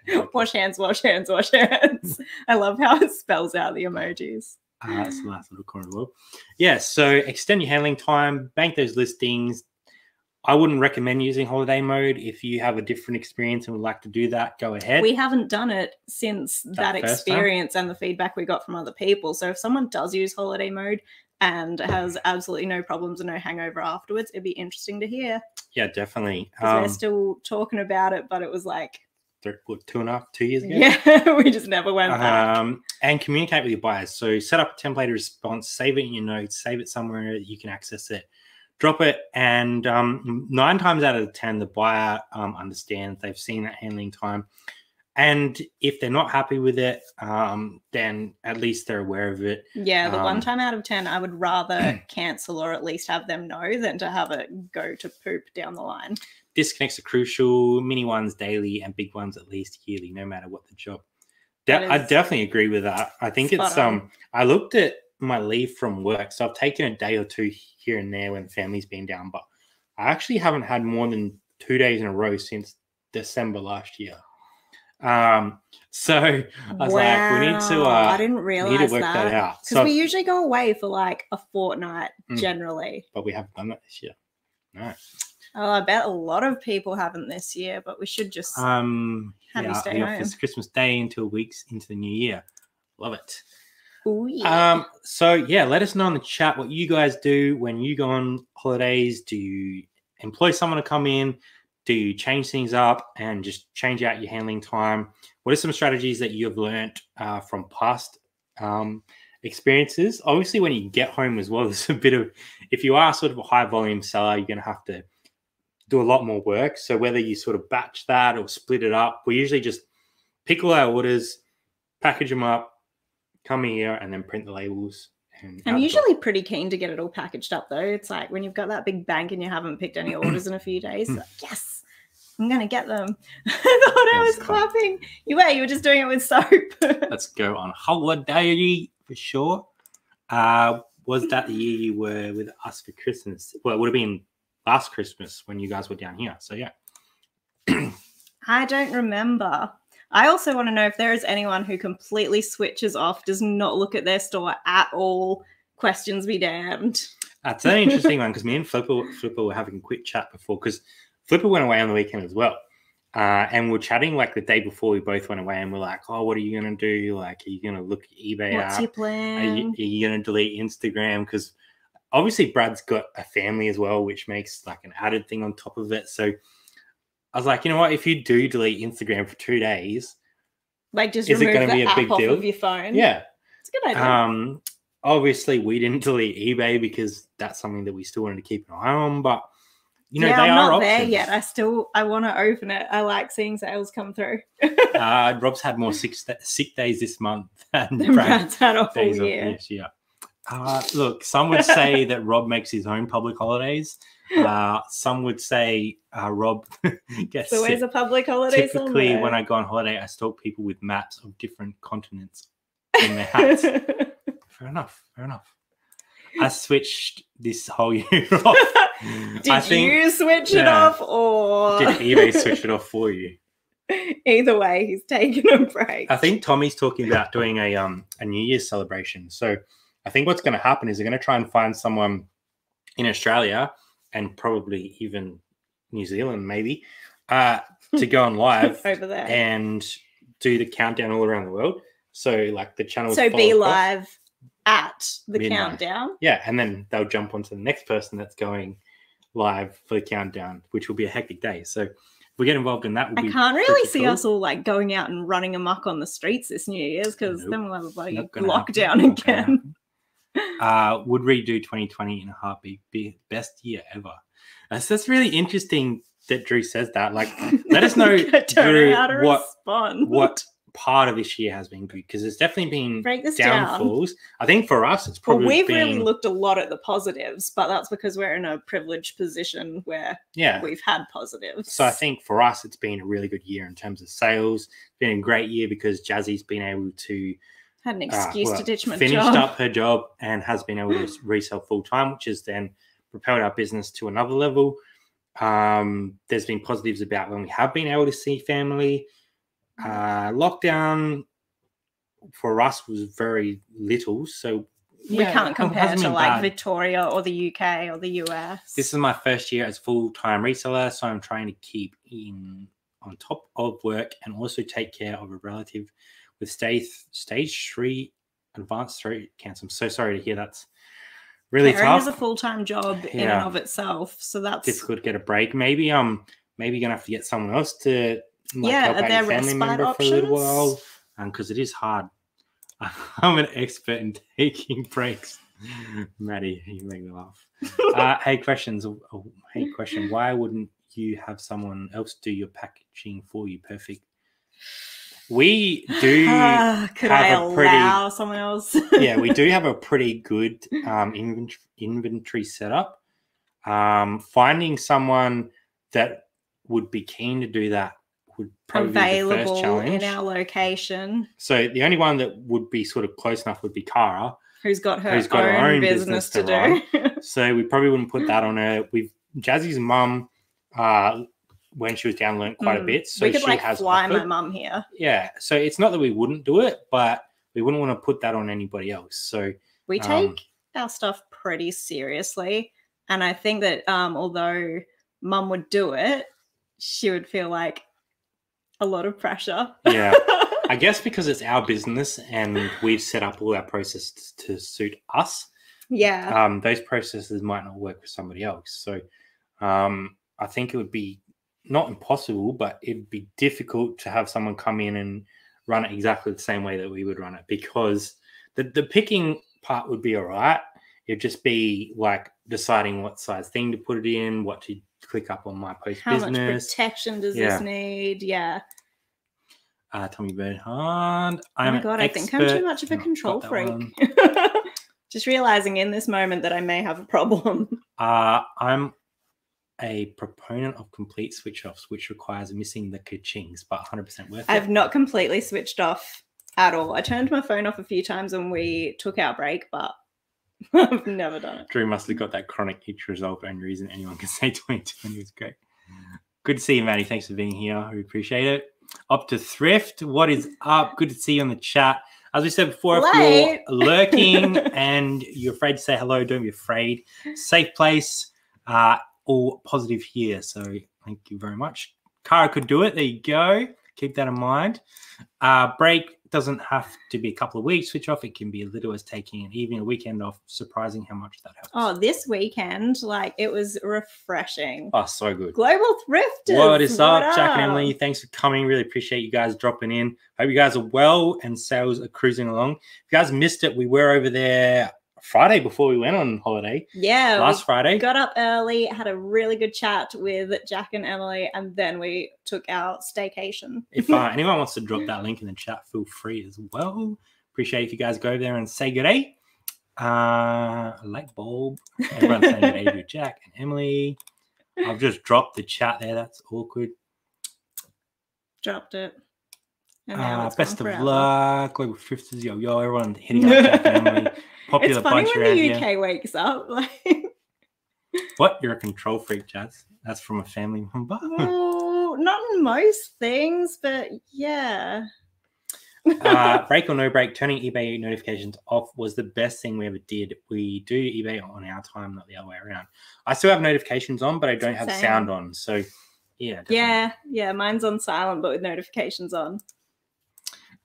Wash hands, wash hands, wash hands. I love how it spells out the emojis. Uh, that's a nice little corner well. Yeah, so extend your handling time, bank those listings. I wouldn't recommend using holiday mode. If you have a different experience and would like to do that, go ahead. We haven't done it since that, time? experience and the feedback we got from other people. So if someone does use holiday mode and has absolutely no problems and no hangover afterwards, it'd be interesting to hear. yeah, definitely. Um, we're still talking about it, but it was like, th- what, two and a half, two years ago. yeah, we just never went back. Um, and communicate with your buyers. So set up a template response, save it in your notes, save it somewhere that you can access it, drop it, and um, nine times out of ten, the buyer um, understands. They've seen that handling time, and if they're not happy with it, um, then at least they're aware of it. Yeah, the one um, time out of 10, I would rather cancel or at least have them know than to have it go to poop down the line. Disconnects are crucial. Mini ones daily, and big ones at least yearly, no matter what the job. De- I definitely agree with that. I think it's on. um. I looked at my leave from work, so I've taken a day or two here and there when family's been down, but I actually haven't had more than two days in a row since December last year. Um, so I was like, we need to. Uh, I didn't realize need to work that, that. out. Because So, we usually go away for like a fortnight Mm. generally. but we haven't done that this year. No. Oh, I bet a lot of people haven't this year, but we should just. Um. Have you stay home. Christmas Day until weeks into the new year. Love it. Ooh, yeah. Um, so yeah, let us know in the chat what you guys do when you go on holidays. Do you employ someone to come in? Do you change things up and just change out your handling time? What are some strategies that you have learned uh, from past um, experiences? Obviously, when you get home as well, there's a bit of if you are sort of a high volume seller, you're going to have to do a lot more work. So whether you sort of batch that or split it up, we usually just pick all our orders, package them up, come here, and then print the labels. And I'm usually pretty keen to get it all packaged up though. It's like when you've got that big bank and you haven't picked any orders in a few days, like, yes, I'm gonna get them. I thought I was clapping. You were, you were just doing it with soap. let's go on holiday for sure. Uh, was that the year you were with us for Christmas? Well, it would have been last Christmas when you guys were down here. So yeah, I don't remember. I also want to know if there is anyone who completely switches off, does not look at their store at all, questions be damned. That's an interesting one because me and Flipper, Flipper were having a quick chat before because Flipper went away on the weekend as well. Uh, and we're chatting like the day before we both went away, and we're like, "Oh, what are you gonna do? Like, are you gonna look at eBay What's up? your Are plan? you, are you gonna delete Instagram? Because obviously Brad's got a family as well, which makes like an added thing on top of it. So I was like, you know what? If you do delete Instagram for two days, like just is it gonna be a big deal? of your phone. yeah. it's a good idea. Um, obviously we didn't delete eBay because that's something that we still wanted to keep an eye on, but you know, yeah, they I'm are not options. there yet. I still I want to open it. I like seeing sales come through. uh, Rob's had more sick, sick days this month than Brad's Brad had full days off year. this year. Uh, look, some would say that Rob makes his own public holidays. Uh, some would say uh, Rob gets So sick. a public holiday Typically, somewhere? when I go on holiday, I stalk people with maps of different continents in their hats. fair enough. Fair enough. I switched this whole year off. Did think you switch it off or did eBay switch it off for you? either way, he's taking a break. I think Tommy's talking about doing a um a New Year's celebration. So I think what's going to happen is they're going to try and find someone in Australia and probably even New Zealand, maybe, uh, to go on live over there. and do the countdown all around the world. So like the channel. so be live at the Midnight. countdown. Yeah, and then they'll jump onto the next person that's going live for the countdown, which will be a hectic day. So we get involved in that, I can't really see cool. us all like going out and running amok on the streets this New Year's because Nope. then we'll have a bloody lockdown. Again. Uh, would redo 2020 in a heartbeat. Be best year ever. That's that's really interesting that Drew says that. Like, let us know Drew, know how to what respond. what part of this year has been good because it's definitely been break this down? downfalls. I think for us, it's Well, probably we've been really looked a lot at the positives, but that's because we're in a privileged position where yeah. we've had positives. So I think for us, it's been a really good year in terms of sales. It's Been a great year because Jazzy's been able to had an uh, excuse well, to ditch my finished job. up her job and has been able to resell full time, which has then propelled our business to another level. Um, there's been positives about when we have been able to see family. Uh, lockdown for us was very little, so we yeah, can't compare to like bad. Victoria or the UK or the US. This is my first year as full time reseller, so I'm trying to keep in on top of work and also take care of a relative with stage stage three advanced throat cancer. I'm so sorry to hear that's really Karen tough. has a full time job in and of itself, so that's Difficult to get a break. Maybe um maybe you're gonna have to get someone else to like, Yeah, help are out there your family respite member for a little while. options? because it is hard. I'm an expert in taking breaks. Maddie, you make me laugh. uh, hey, questions. oh, Hey, question. Why wouldn't you have someone else do your packaging for you? Perfect. We do. Ah, could have I a pretty- allow someone else? yeah, we do have a pretty good um, inventory, inventory setup. Um, finding someone that would be keen to do that would probably be the first available challenge. in our location. So the only one that would be sort of close enough would be Cara. Who's got her, Who's got her own, own business, business to, to do? So we probably wouldn't put that on her. We've Jazzy's mum, uh, when she was down, learned quite a Mm. bit. So we could she like has fly my offered. mum here. Yeah. So it's not that we wouldn't do it, but we wouldn't want to put that on anybody else. So We Um, take our stuff pretty seriously, and I think that um, although mum would do it, she would feel like a lot of pressure. Yeah. I guess because it's our business and we've set up all our processes to suit us, yeah. um, those processes might not work for somebody else. So um, I think it would be not impossible, but it'd be difficult to have someone come in and run it exactly the same way that we would run it because the, the picking part would be all right. It'd just be like deciding what size thing to put it in, what to click up on my post How much protection does Yeah. this need? Yeah. uh, Tommy Bernhard. Oh I'm my god, I think I'm too much of a Oh, control freak. Just realizing in this moment that I may have a problem. Uh, I'm a proponent of complete switch offs, which requires missing the ka-chings, but 100% worth it. I've not completely switched off at all. I turned my phone off a few times when we took our break, but I've never done it. Drew must have got that chronic itch resolved. Only reason anyone can say 2020 was great. Good to see you, Maddie. Thanks for being here. We appreciate it. Up to thrift. What is up? Good to see you on the chat. As we said before, if you're lurking and you're afraid to say hello, don't be afraid. Safe place, uh, all positive here. So thank you very much. Kara could do it. There you go. Keep that in mind. Uh, break doesn't have to be a couple of weeks switch off. It can be as little as taking an evening, a weekend off. Surprising how much that helps. Oh, this weekend, like it was refreshing. Oh, so good. Global thrifters. What is up, what Jack and? Emily? Thanks for coming. Really appreciate you guys dropping in. Hope you guys are well and sales are cruising along. If you guys missed it, we were over there Friday before we went on holiday. Yeah, Last Friday. got up early, had a really good chat with Jack and Emily, and then we took our staycation. If uh, anyone wants to drop that link in the chat, feel free as well. Appreciate if you guys go over there and say good day. Uh, light bulb. Everyone's saying good day to Jack and Emily. I've just dropped the chat there. That's awkward. Dropped it. Uh, best of forever. luck. Global Thrifters, yo, yo. Everyone hitting up and Popular It's funny bunch when the here. UK wakes up. Like, What? You're a control freak, Jazz. That's from a family member. well, not in most things, but yeah. uh, break or no break, turning eBay notifications off was the best thing we ever did. We do eBay on our time, not the other way around. I still have notifications on, but I don't have Same. sound on. So, yeah. definitely. yeah, yeah, mine's on silent, but with notifications on.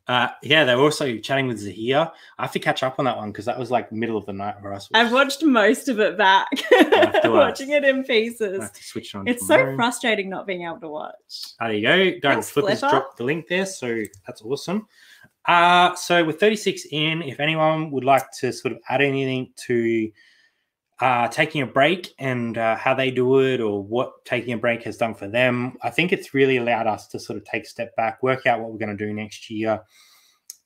Uh, yeah, they were also chatting with Zahia. I have to catch up on that one because that was like middle of the night for us. I've watched most of it back, watching it in pieces. have to switch it on. It's so frustrating not being able to watch. Ah, there you go. Darren Thanks, Flippers Flipper. dropped the link there, so that's awesome. Uh, so with 36 in, if anyone would like to sort of add anything to uh, taking a break and uh, how they do it or what taking a break has done for them, I think it's really allowed us to sort of take a step back, work out what we're going to do next year,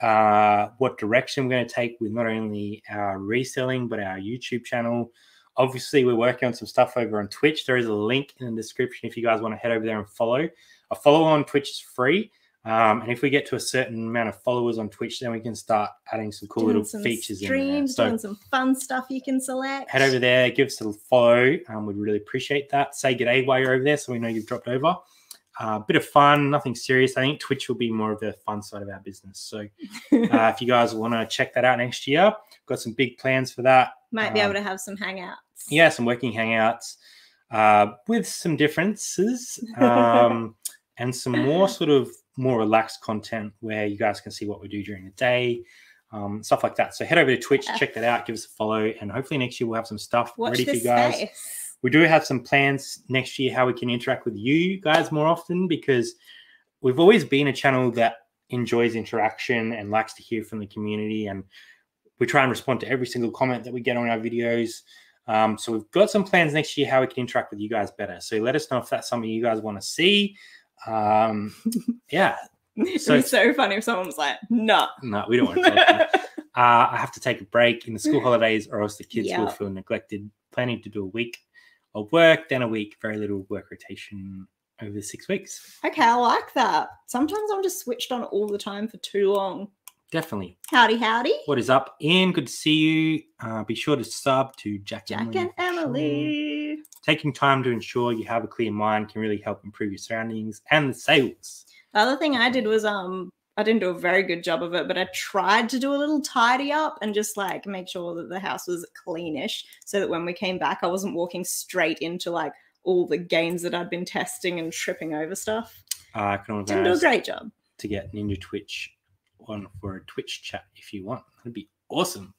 uh, what direction we're going to take with not only our reselling but our YouTube channel. Obviously, we're working on some stuff over on Twitch. There is a link in the description if you guys want to head over there and follow. A follow on Twitch is free. Um, and if we get to a certain amount of followers on Twitch, then we can start adding some cool Doing little some features in there. streams, So doing some fun stuff you can select. head over there, give us a follow. Um, we'd really appreciate that. Say good day while you're over there so we know you've dropped over. A uh, bit of fun, nothing serious. I think Twitch will be more of the fun side of our business. So uh, if you guys want to check that out next year, got some big plans for that. Might be um, able to have some hangouts. Yeah, some working hangouts uh, with some differences um, and some more sort of more relaxed content where you guys can see what we do during the day, um, stuff like that. So head over to Twitch, Yeah. check that out, give us a follow, and hopefully next year we'll have some stuff Watch ready for you guys. space. We do have some plans next year how we can interact with you guys more often because we've always been a channel that enjoys interaction and likes to hear from the community and we try and respond to every single comment that we get on our videos um, so we've got some plans next year how we can interact with you guys better so let us know if that's something you guys want to see um, yeah It'd So- be so funny if someone was like, no. no we don't want to talk about it. uh, i have to take a break in the school holidays or else the kids will feel neglected planning to do a week of work then a week very little work rotation over the six weeks Okay, I like that. Sometimes I'm just switched on all the time for too long. definitely Howdy, howdy. what is up ian good to see you uh, be sure to sub to jack, Jack Emily and for sure. Emily. Taking time to ensure you have a clear mind can really help improve your surroundings and the sales The other thing I did was um I didn't do a very good job of it, but I tried to do a little tidy up and just like make sure that the house was cleanish so that when we came back I wasn't walking straight into like all the games that I'd been testing and tripping over stuff. uh, i can Didn't do a great job. to get ninja twitch on for a twitch chat if you want that'd be awesome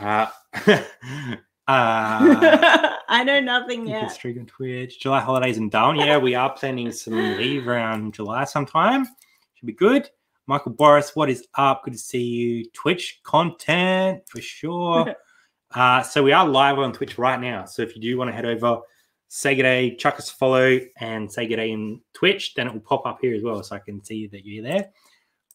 uh, uh, I know nothing yet. stream on Twitch. July holidays in down. Yeah, we are planning some leave around July sometime. Should be good. Michael Boris, what is up? Good to see you. Twitch content for sure. uh, so we are live on Twitch right now. So if you do want to head over, say good day, chuck us a follow, and say good day in Twitch, then it will pop up here as well, so I can see that you're there.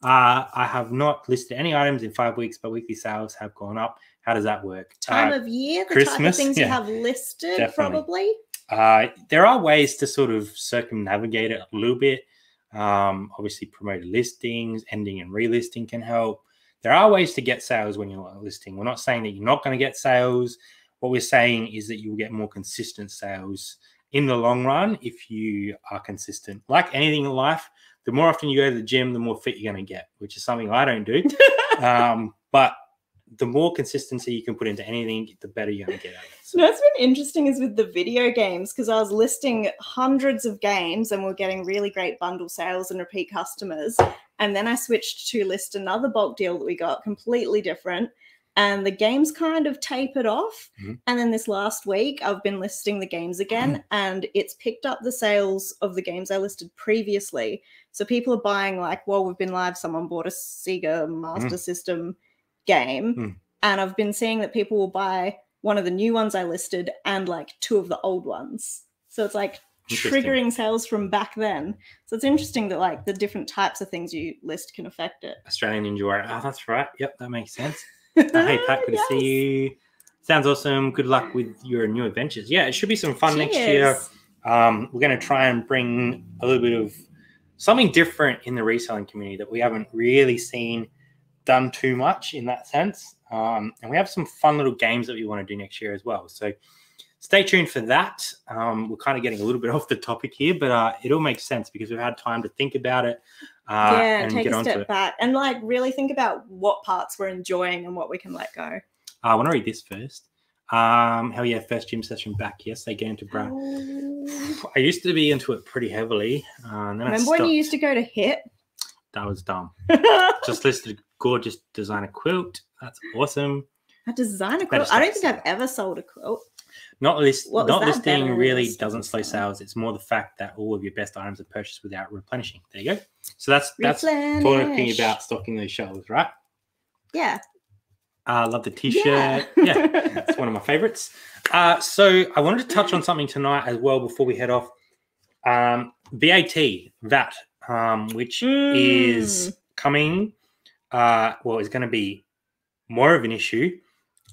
Uh, I have not listed any items in five weeks, but weekly sales have gone up. How does that work? Time Uh, of year, the type of Christmas, things you have listed, definitely. probably. Uh, there are ways to sort of circumnavigate it a little bit. Um, obviously, promoted listings, ending and relisting can help. There are ways to get sales when you're listing. We're not saying that you're not going to get sales. What we're saying is that you'll get more consistent sales in the long run if you are consistent. Like anything in life, the more often you go to the gym, the more fit you're going to get, which is something I don't do. um, but the more consistency you can put into anything, the better you're going to get at it. So, You know, what's been interesting is with the video games because I was listing hundreds of games and we're getting really great bundle sales and repeat customers. And then I switched to list another bulk deal that we got completely different. And the games kind of tapered off. Mhm. And then this last week, I've been listing the games again, and it's picked up the sales of the games I listed previously. So people are buying, like, while we've been live, someone bought a Sega Master System game. Mm. And I've been seeing that people will buy one of the new ones I listed and like two of the old ones. So it's like triggering sales from back then. So it's interesting that like the different types of things you list can affect it. Australian Ninja Warrior. Oh, that's right. Yep, that makes sense. Uh, hey, Pat, good to see you. Sounds awesome. Good luck with your new adventures. Yeah, it should be some fun next year. Um, we're going to try and bring a little bit of something different in the reselling community that we haven't really seen done too much in that sense. Um, and we have some fun little games that we want to do next year as well. So stay tuned for that. Um, we're kind of getting a little bit off the topic here, but uh, it all makes sense because we've had time to think about it uh, yeah, and take get a step it. back and like really think about what parts we're enjoying and what we can let go. Uh, I want to read this first. Um, hell yeah, first gym session back. Yes, they get into bra. Oh. I used to be into it pretty heavily. Uh, and then I Remember when you used to go to hit? That was dumb. Just listed gorgeous designer quilt. That's awesome. a designer quilt. I don't think I've ever sold a quilt. Not list, What not that listing really doesn't slow sales. It's more the fact that all of your best items are purchased without replenishing. There you go. So that's that's talking about stocking those shelves, right? yeah. I love the t-shirt. yeah. It's one of my favorites. Uh, so I wanted to touch on something tonight as well before we head off. Um, VAT, VAT, um, which is coming, uh, well, is going to be more of an issue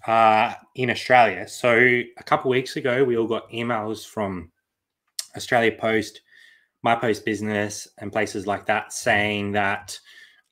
uh, in Australia. So a couple weeks ago, we all got emails from Australia Post, My Post Business, and places like that saying that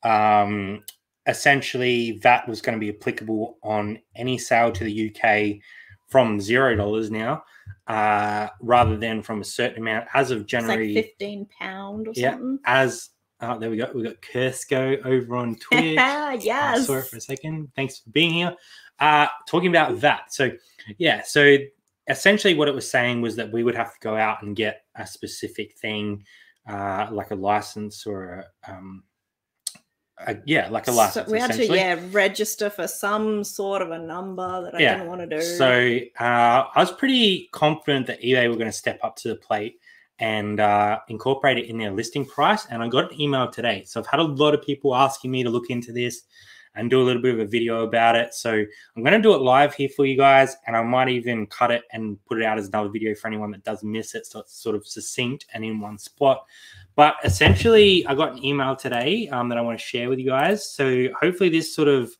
um, essentially that was going to be applicable on any sale to the UK from zero dollars now, uh, rather than from a certain amount as of January. like 15 pound or Yeah. something. as oh, there we go. We got Kursko over on Twitch. I yes. saw it for a second. Thanks for being here. Uh, talking about that. So, yeah. So, essentially, what it was saying was that we would have to go out and get a specific thing, uh, like a license or a, um, a yeah, like a license. So we had to, yeah, register for some sort of a number that I Yeah. didn't want to do. So uh, I was pretty confident that eBay were going to step up to the plate and uh, incorporate it in their listing price. And I got an email today. So I've had a lot of people asking me to look into this and do a little bit of a video about it. So I'm going to do it live here for you guys. And I might even cut it and put it out as another video for anyone that does miss it. So it's sort of succinct and in one spot. But essentially, I got an email today um, that I want to share with you guys. So hopefully, this sort of,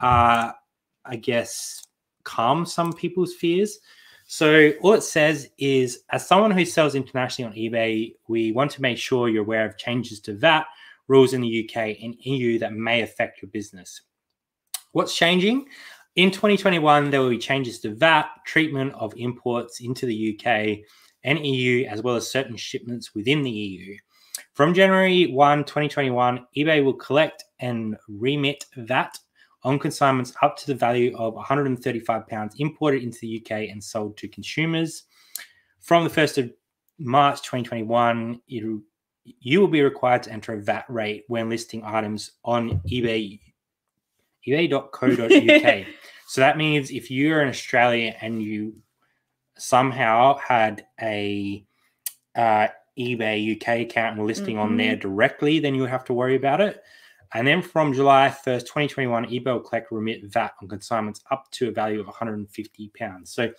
uh, I guess, calms some people's fears. So all it says is, as someone who sells internationally on eBay, we want to make sure you're aware of changes to VAT rules in the UK and EU that may affect your business. What's changing? In 2021, there will be changes to VAT, treatment of imports into the UK and EU, as well as certain shipments within the EU. From January 1, 2021, eBay will collect and remit VAT on consignments up to the value of 135 pounds imported into the UK and sold to consumers. From the 1st of March 2021, it'll, you will be required to enter a VAT rate when listing items on eBay, ebay.co.uk. so that means if you're in Australia and you somehow had a uh, eBay UK account and listing on there directly, then you'll have to worry about it. And then from July 1st, 2021, eBay will collect remit VAT on consignments up to a value of 150 pounds. So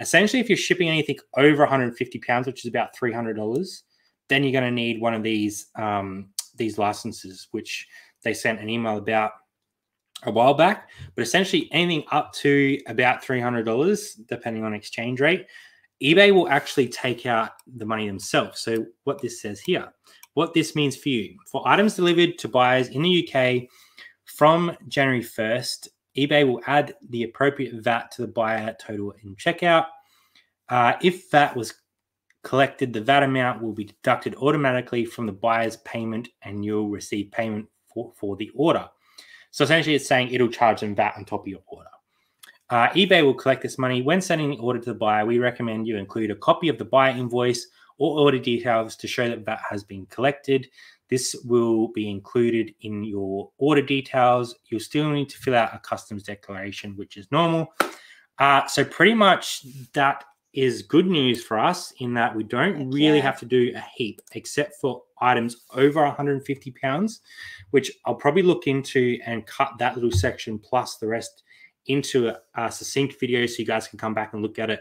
essentially, if you're shipping anything over 150 pounds, which is about $300, then you're going to need one of these um, these licenses, which they sent an email about a while back. But essentially, anything up to about $300, depending on exchange rate, eBay will actually take out the money themselves. So what this says here what this means for you. For items delivered to buyers in the UK from January 1st, eBay will add the appropriate VAT to the buyer total in checkout. Uh, if VAT was collected, the VAT amount will be deducted automatically from the buyer's payment and you'll receive payment for, for the order. So essentially, it's saying it'll charge them VAT on top of your order. Uh, eBay will collect this money when sending the order to the buyer. We recommend you include a copy of the buyer invoice or order details to show that VAT has been collected. This will be included in your order details. You'll still need to fill out a customs declaration, which is normal. Uh, so pretty much that is good news for us in that we don't really yeah. have to do a heap except for items over 150 pounds, which I'll probably look into and cut that little section plus the rest into a, a succinct video so you guys can come back and look at it,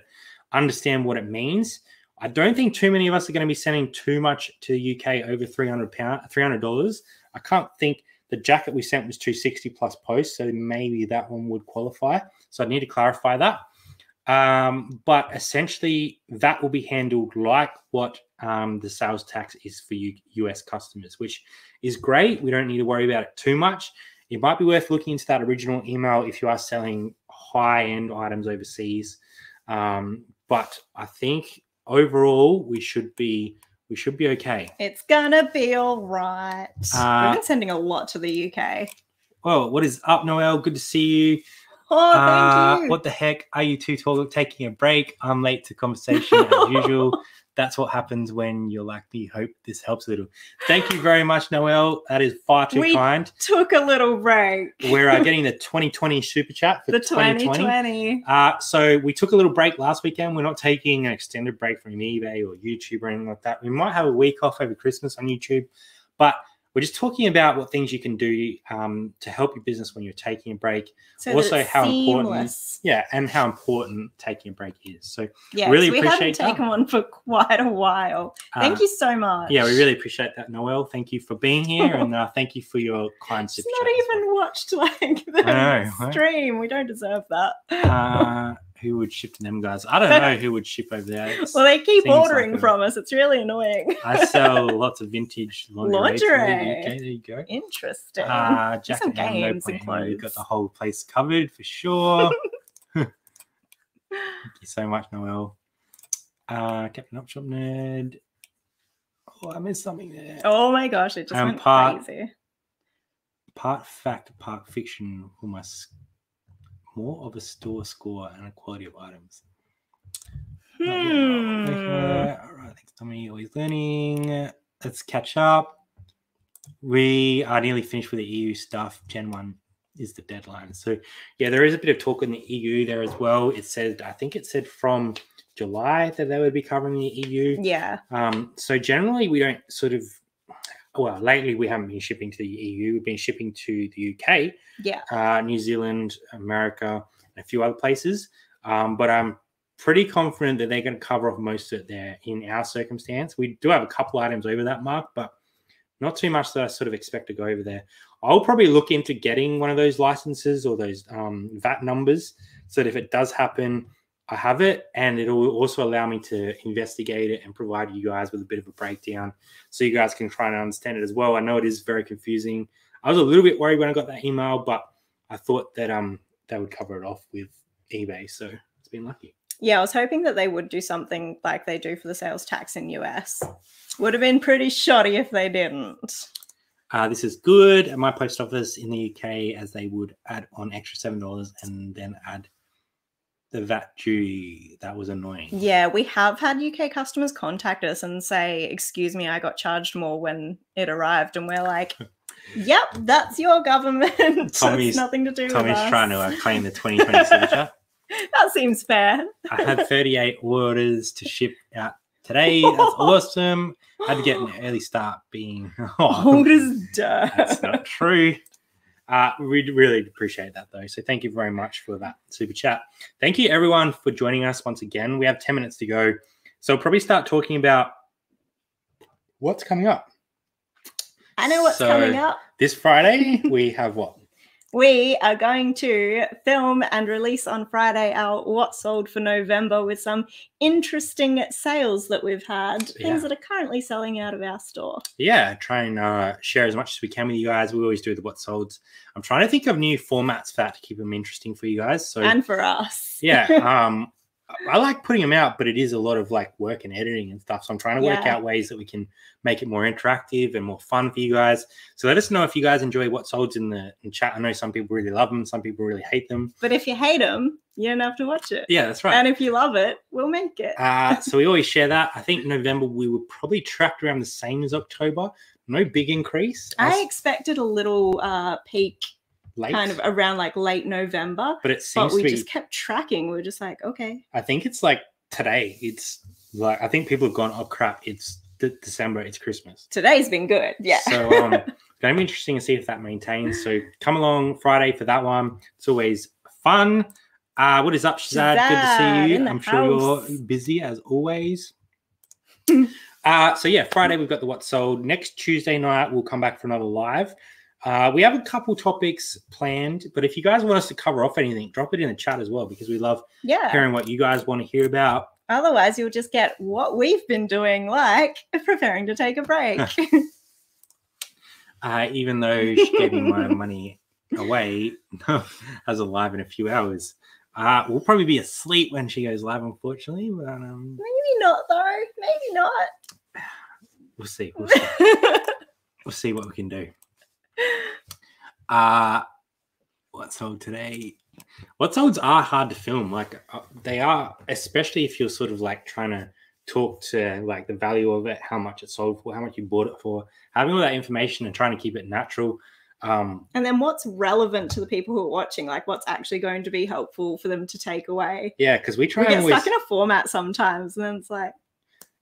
understand what it means. I don't think too many of us are going to be sending too much to the UK over 300 pound, 300 dollars. I can't think the jacket we sent was 260 plus post, so maybe that one would qualify. So I need to clarify that. Um, but essentially, that will be handled like what um, the sales tax is for U- US customers, which is great. We don't need to worry about it too much. It might be worth looking into that original email if you are selling high end items overseas. Um, but I think overall we should be we should be okay. It's gonna be all right. Uh, We've been sending a lot to the UK. Well, what is up, Noel? Good to see you. Oh, thank Uh, you. what the heck? Are you two talk- taking a break? I'm late to conversation as usual. That's what happens when you're like me. Hope this helps a little. Thank you very much, Noel. That is far too We- kind. Took a little break. We're uh, getting the 2020 super chat for the 2020. 2020. Uh, so we took a little break last weekend. We're not taking an extended break from eBay or YouTube or anything like that. We might have a week off over Christmas on YouTube, but we're just talking about what things you can do um, to help your business when you're taking a break. So Also, that how important- Yeah, and how important taking a break is. So Yeah, Really 'cause we haven't appreciate that. taken one for quite a while. Thank uh, you so much. Yeah, we really appreciate that, Noel. Thank you for being here, and uh, thank you for your kind It's super not as well. even watched like the know, right? stream. We don't deserve that. Uh, who would ship to them guys? I don't know who would ship over there. It's- well, they keep like ordering a- from us. It's really annoying. I sell lots of vintage lingerie. to the UK. There you go. Interesting. Uh, jacket some and no games and plan. You've got the whole place covered for sure. Thank you so much, Noel. Uh, Captain Op Shop Nerd. Oh, I missed something there. oh my gosh, it just Um, went part- crazy. Part fact, part fiction. Almost more of a store score and a quality of items. Hmm. All right, thanks, Tommy. Always learning. Let's catch up. We are nearly finished with the EU stuff. Gen 1 is the deadline. So, yeah, there is a bit of talk in the EU there as well. It said, I think it said from July that they would be covering the EU. Yeah. Um, so, generally, we don't sort of, well, lately we haven't been shipping to the EU. We've been shipping to the UK Yeah. uh, New Zealand, America, and a few other places. Um, but I'm pretty confident that they're going to cover off most of it there in our circumstance. We do have a couple items over that mark, but not too much that I sort of expect to go over there. I'll probably look into getting one of those licenses or those um, VAT numbers so that if it does happen, I have it and it'll also allow me to investigate it and provide you guys with a bit of a breakdown so you guys can try and understand it as well. I know it is very confusing. I was a little bit worried when I got that email, but I thought that um they would cover it off with eBay, so it's been lucky. Yeah, I was hoping that they would do something like they do for the sales tax in US. Would have been pretty shoddy if they didn't. Uh, this is good at my post office in the UK, as they would add on extra seven dollars and then add the VAT duty. That was annoying. Yeah, we have had UK customers contact us and say, "Excuse me, I got charged more when it arrived," and we're like, "Yep, that's your government. Tommy's- nothing to do with Tommy's trying to uh, claim the 2020 signature. that seems fair. I had 38 orders to ship out today. That's awesome. I Had to get an early start being. Old as dirt. That's not true. Uh, we really appreciate that though. So thank you very much for that super chat. Thank you everyone for joining us once again. We have 10 minutes to go. So we'll probably start talking about what's coming up. I know what's So- coming up. This Friday, we have what? We are going to film and release on Friday our What Sold for November with some interesting sales that we've had, Yeah. things that are currently selling out of our store. Yeah, try and uh, share as much as we can with you guys. We always do the what solds. I'm trying to think of new formats for that to keep them interesting for you guys. So and for us. yeah um I like putting them out, but it is a lot of like work and editing and stuff. So I'm trying to work Yeah. out ways that we can make it more interactive and more fun for you guys. So let us know if you guys enjoy what solds in the in chat. I know some people really love them, some people really hate them. But if you hate them, you don't have to watch it. Yeah, that's right. And if you love it, we'll make it. Uh, so we always share that. I think November we were probably tracked around the same as October. No big increase. I as expected a little uh, peak late, kind of around like late November, but it but seems we to be. just kept tracking. We were just like, okay, I think it's like today. It's like I think people have gone, oh crap! It's de- December. It's Christmas. today's been good. Yeah. So um, going to be interesting to see if that maintains. So come along Friday for that one. It's always fun. Uh, what is up, Shazad? Good to see you. I'm sure you're busy as always. uh, so yeah, Friday we've got the what sold. Next Tuesday night we'll come back for another live. Uh, we have a couple topics planned, but if you guys want us to cover off anything, drop it in the chat as well because we love yeah. hearing what you guys want to hear about. Otherwise, you'll just get what we've been doing, like preparing to take a break. Uh, even though she gave me my money away as a live in a few hours. Uh, we'll probably be asleep when she goes live, unfortunately, but um, Maybe not, though. Maybe not. we'll see. We'll see. we'll see what we can do. Uh, what sold today? What solds are hard to film. Like uh, they are, especially if you're sort of like trying to talk to like the value of it, how much it sold for, how much you bought it for, having all that information and trying to keep it natural. Um, and then what's relevant to the people who are watching? Like, what's actually going to be helpful for them to take away? yeah, because we try We get always, stuck in a format sometimes, and then it's like,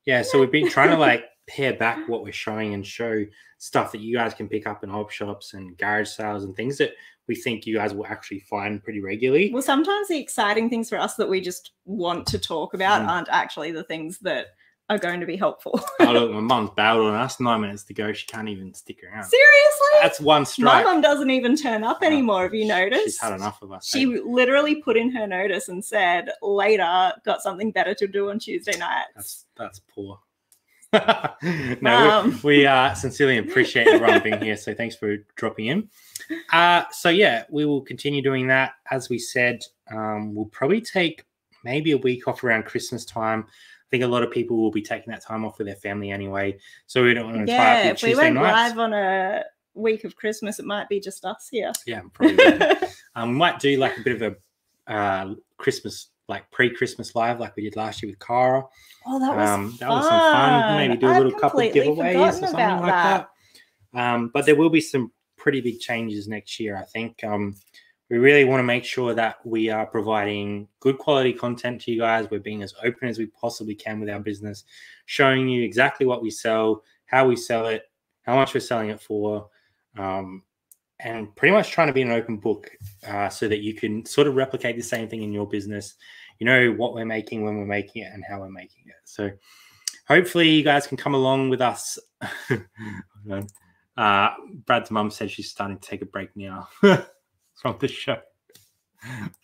yeah. So we've been trying to like pare back what we're showing and show stuff that you guys can pick up in op shops and garage sales and things that we think you guys will actually find pretty regularly. well, sometimes the exciting things for us that we just want to talk about Mm. aren't actually the things that are going to be helpful. oh look, my mum's bailed on us. Nine minutes to go. She can't even stick around. Seriously? That's one strike. My mum doesn't even turn up anymore. Have you noticed? She's had enough of us. She literally put in her notice and said, later, got something better to do on Tuesday nights. That's that's poor. no, Um. we, we uh, sincerely appreciate everyone being here. So thanks for dropping in. Uh, so yeah, we will continue doing that. As we said, um, we'll probably take maybe a week off around Christmas time. I think a lot of people will be taking that time off with their family anyway. So we don't want to tie yeah, if we went nights. live on a week of Christmas, it might be just us here. Yeah, probably. um, we might do like a bit of a uh, Christmas, like pre-Christmas live, like we did last year with Cara. oh, that was um, that was some fun. Maybe do a little couple of giveaways or something like that. that. Um, but there will be some pretty big changes next year. I think um, we really want to make sure that we are providing good quality content to you guys. We're being as open as we possibly can with our business, showing you exactly what we sell, how we sell it, how much we're selling it for. Um, and pretty much trying to be an open book uh, so that you can sort of replicate the same thing in your business. You know what we're making, when we're making it, and how we're making it. So hopefully you guys can come along with us. Uh, Brad's mum said she's starting to take a break now from the show.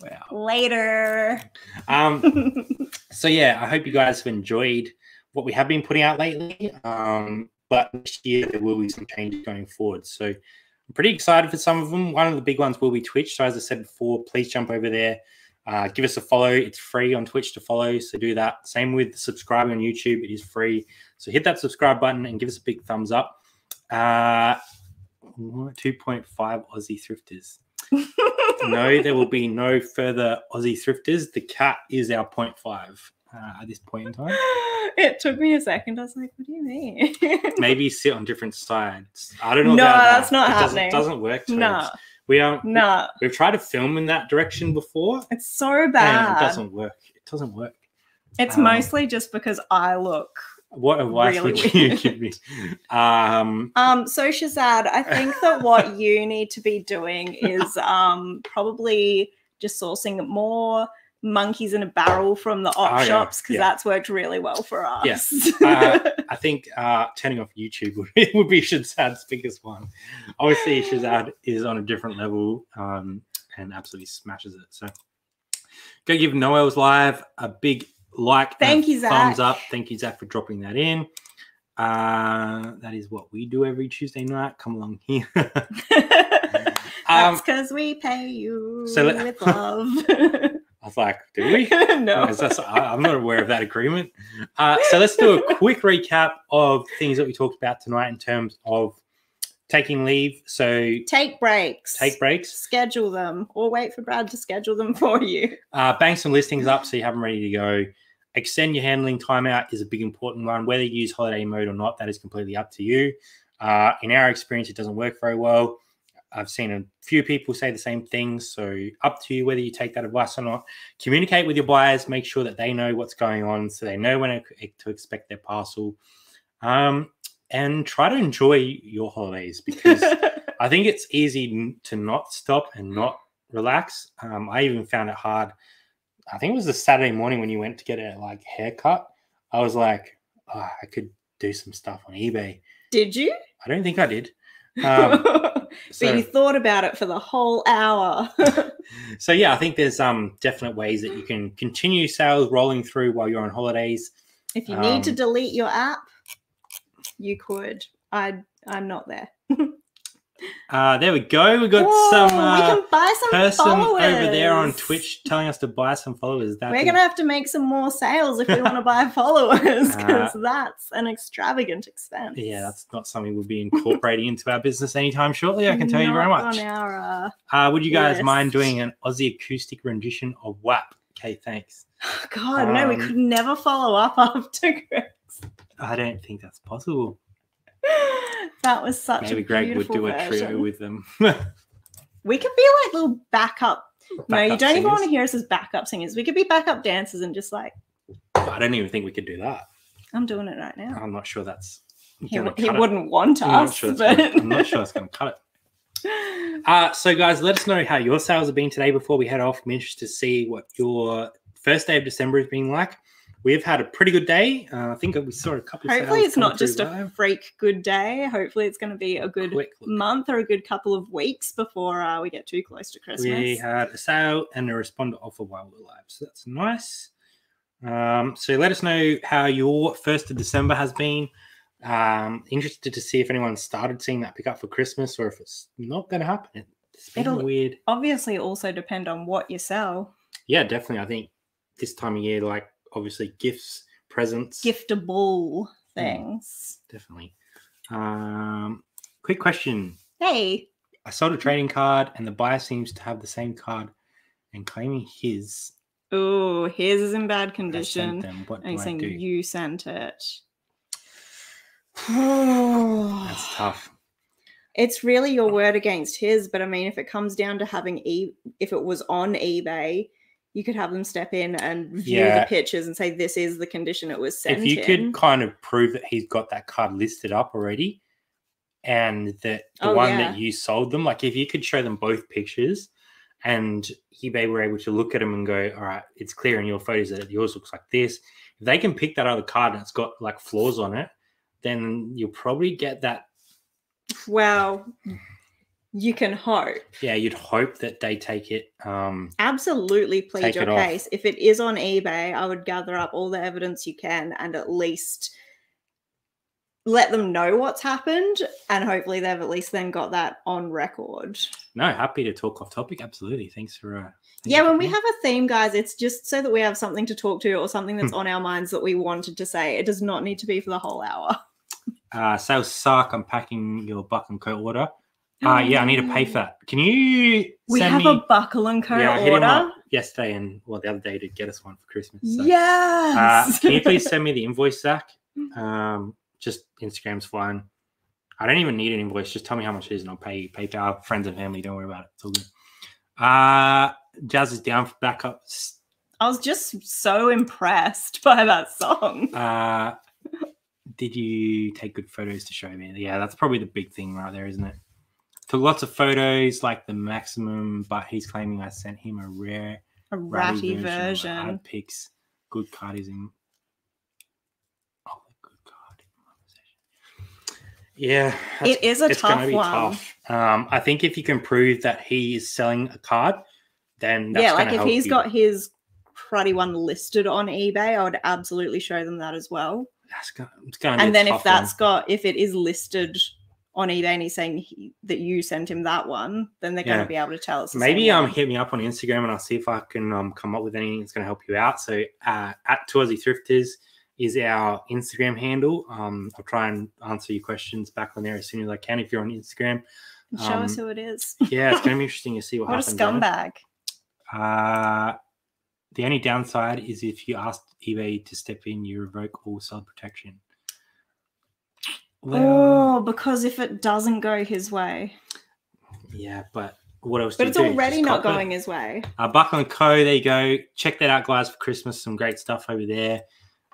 Wow. Later. Um, so yeah, I hope you guys have enjoyed what we have been putting out lately. Um, but next year there will be some changes going forward. So I'm pretty excited for some of them. One of the big ones will be Twitch. So as I said before, please jump over there. Uh, give us a follow. It's free on Twitch to follow. So do that. Same with subscribing on YouTube. It is free. So hit that subscribe button and give us a big thumbs up. Uh, 2.5 Aussie thrifters. no, there will be no further Aussie thrifters. The cat is our 0.5 uh, at this point in time. it took me a second. I was like, what do you mean? Maybe sit on different sides. I don't know. No, about that. that's not happening. it doesn't. Doesn't work. no, Tobes. we are. no. We've tried to film in that direction before, It's so bad. it doesn't work. It doesn't work. It's Um, mostly just because I look. What advice Really would you give me? Um, Um, so Shazad, I think that what you need to be doing is um probably just sourcing more monkeys in a barrel from the op Oh, shops because yeah. that's worked really well for us. Yeah. Uh, I think uh, turning off YouTube would be, would be Shazad's biggest one. Obviously, Shazad is on a different level um, and absolutely smashes it. So go give Noel's live a big like. Thank you, Zach. Thumbs up. Thank you, Zach, for dropping that in. Uh, that is what we do every Tuesday night. Come along here. That's Um, because we pay you so let- with love. I was like, do we? no. Is that- I- I'm not aware of that agreement. Uh, so let's do a quick recap of things that we talked about tonight in terms of taking leave. So Take breaks. take breaks, Schedule them, or wait for Brad to schedule them for you. uh, bang some listings up so you have them ready to go. Extend your handling timeout is a big important one. Whether you use holiday mode or not, that is completely up to you. Uh, in our experience, it doesn't work very well. I've seen a few people say the same things. So up to you whether you take that advice or not. Communicate with your buyers. Make sure that they know what's going on, so they know when to expect their parcel. Um, and try to enjoy your holidays because I think it's easy to not stop and not relax. Um, I even found it hard. I think it was the Saturday morning when you went to get a like haircut. I was like, oh, I could do some stuff on eBay. Did you? I don't think I did. Um, but so, you thought about it for the whole hour. so yeah, I think there's um definite ways that you can continue sales rolling through while you're on holidays. if you need to Um, delete your app, you could. I I'm not there. Uh, there we go. We got Whoa, some uh, we can buy some person followers. over there on Twitch telling us to buy some followers. That We're is- gonna have to make some more sales if we want to buy followers because Uh, that's an extravagant expense. Yeah, that's not something we'll be incorporating into our business anytime shortly. I can tell you very much. On our, uh, Uh, would you guys mind doing an Aussie acoustic rendition of WAP? Okay, thanks. God, no, we Um, could never follow up after Chris. I don't think that's possible. That was such Maybe a Greg would do a trio with them. We could be like little backup. no, you don't even want to hear us as backup singers. We could be backup dancers and just like, I don't even think we could do that. I'm doing it right now. I'm not sure that's. He, he wouldn't want I'm not us, sure but gonna, I'm not sure that's going to cut it. Uh, so, guys, let us know how your sales have been today before we head off. I'm interested to see what your first day of December has been like. We've had a pretty good day. Uh, I think we saw a couple. of Hopefully, it's not just a freak good day. Hopefully, it's going to be a good month or a good couple of weeks before uh, we get too close to Christmas. We had a sale and a responder offer while we're live, so that's nice. Um, so let us know how your first of December has been. Um, interested to see if anyone started seeing that pick up for Christmas or if it's not going to happen. It's been It'll- weird. Obviously, also depend on what you sell. Yeah, definitely. I think this time of year, like obviously gifts, presents, Giftable Hmm. things. definitely. Um, quick question: Hey, I sold a trading card, and the buyer seems to have the same card and claiming his. oh, his is in bad I sent condition. them. What And do he's I saying do? you sent it. That's tough. It's really your word against his, but I mean, if it comes down to having e, if it was on eBay, you could have them step in and view Yeah. the pictures and say this is the condition it was sent if you in. could kind of prove that he's got that card listed up already and that the Oh, one yeah. that you sold them like if you could show them both pictures and ebay were able to look at them and go all right it's clear in your photos that yours looks like this if they can pick that other card and it's got like flaws on it then you'll probably get that Well, you can hope. yeah you'd hope that they take it um Absolutely plead your it off. case. If it is on eBay, I would gather up all the evidence you can and at least let them know what's happened. And hopefully they've at least then got that on record. no happy to talk off topic absolutely thanks for uh Yeah, when we have a theme, guys, it's just so that we have something to talk to or something Hmm. that's on our minds that we wanted to say. It does not need to be for the whole hour. uh sales suck unpacking your buck and coat order uh yeah i need to pay for that can you We send have me a Buckle and Co yeah, I hit order. yesterday and well the other day to get us one for Christmas. So, uh, can you please send me the invoice, Zach? Um, just Instagram's fine. I don't even need an invoice. Just tell me how much it is and I'll pay you. PayPal, friends and family. Don't worry about it. It's all good. Uh, Jazz is down for backups. I was just so impressed by that song. Uh, did you take good photos to show me? Yeah, that's probably the big thing right there, isn't it? Took lots of photos, like the maximum, but he's claiming I sent him a rare A ratty ratty version. Ad pics. Good card is in. Oh, good card in my possession. Yeah, It is a it's gonna tough be one. tough. Um, I think if you can prove that he is selling a card, then that's yeah, like if help he's you. got his cruddy one listed on eBay, I would absolutely show them that as well. that's gonna, it's gonna And a then if tough that's one. got if it is listed on eBay and he's saying he, that you sent him that one, then they're Yeah. going to be able to tell us. Maybe um hit me up on Instagram and I'll see if I can um come up with anything that's going to help you out. So uh, at Two Thrifters is our Instagram handle. Um, I'll try and answer your questions back on there as soon as I can if you're on Instagram. show us um, who it is. Yeah, it's going to be interesting to see what, What a happens. on it. scumbag! Uh, the only downside is if you ask eBay to step in, you revoke all sell protection. Well, oh, because if it doesn't go his way, yeah, but what else? but it's already not cop it? going his way. Uh, Buckle and Co. There you go. Check that out, guys, for Christmas. Some great stuff over there.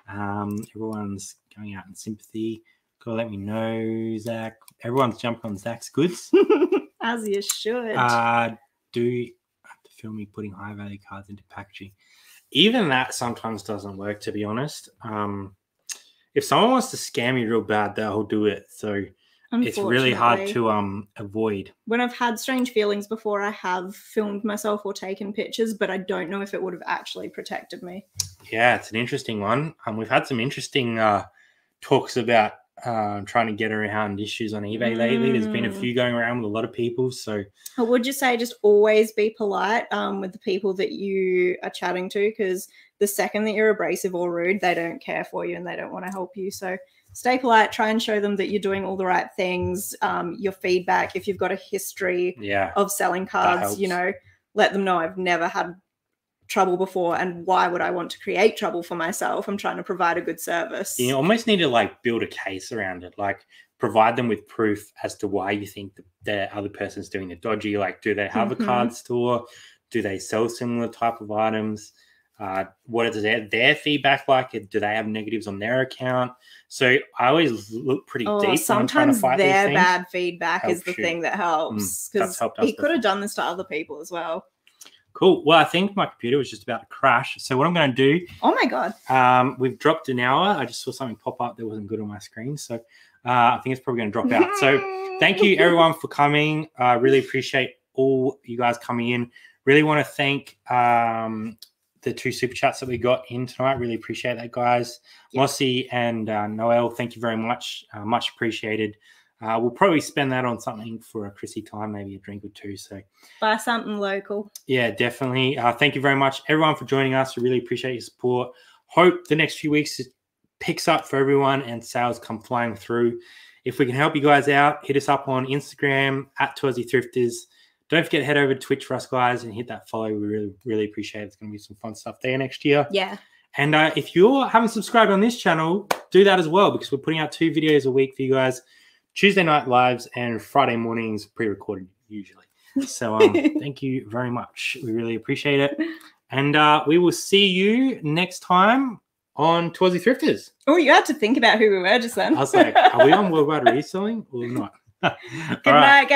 Um, everyone's going out in sympathy. Go let me know, Zach. Everyone's jumping on Zach's goods. As you should. Uh, do have to film me putting high value cards into packaging. Even that sometimes doesn't work, to be honest. Um, if someone wants to scam you real bad, they'll do it. So it's really hard to um avoid. when I've had strange feelings before, I have filmed myself or taken pictures, but I don't know if it would have actually protected me. Yeah, it's an interesting one. Um, we've had some interesting uh, talks about uh, trying to get around issues on eBay lately. There's been a Mm. few going around with a lot of people. So I would just say just always be polite um, with the people that you are chatting to because the second that you're abrasive or rude, they don't care for you and they don't want to help you. So stay polite, try and show them that you're doing all the right things. Um, your feedback, if you've got a history yeah, of selling cards, you know, let them know I've never had trouble before and why would I want to create trouble for myself? I'm trying to provide a good service. you almost need to like build a case around it. Like provide them with proof as to why you think the, the other person's doing it dodgy. Like, do they have Mhm. a card store? Do they sell similar type of items? Uh, what is their, their feedback like? Do they have negatives on their account? So I always look pretty Oh, deep when I'm trying to sometimes their bad feedback is the you. thing that helps because us he could have done this to other people as well. Cool. Well, I think my computer was just about to crash. So what I'm going to do, Oh my god! um, we've dropped an hour. I just saw something pop up that wasn't good on my screen. So uh, I think it's probably going to drop out. So thank you everyone for coming. I really appreciate all you guys coming in. Really want to thank um, the two super chats that we got in tonight. Really appreciate that, guys. Yeah. Mossy and uh, Noel, thank you very much. Uh, much appreciated. Uh, we'll probably spend that on something for a Chrissy time, maybe a drink or two. So Buy something local. yeah, definitely. Uh, thank you very much, everyone, for joining us. We really appreciate your support. Hope the next few weeks picks up for everyone and sales come flying through. If we can help you guys out, hit us up on Instagram at 2 Aussie Thrifters. Don't forget to head over to Twitch for us, guys, and hit that follow. We really, really appreciate it. It's going to be some fun stuff there next year. Yeah. And uh, if you haven't subscribed on this channel, do that as well because we're putting out two videos a week for you guys Tuesday night lives and Friday mornings pre recorded, usually. So um, thank you very much. We really appreciate it. And uh, we will see you next time on 2 Aussie Thrifters. Oh, you had to think about who we were just then. I was like, are we on worldwide reselling or not? Good night, guys.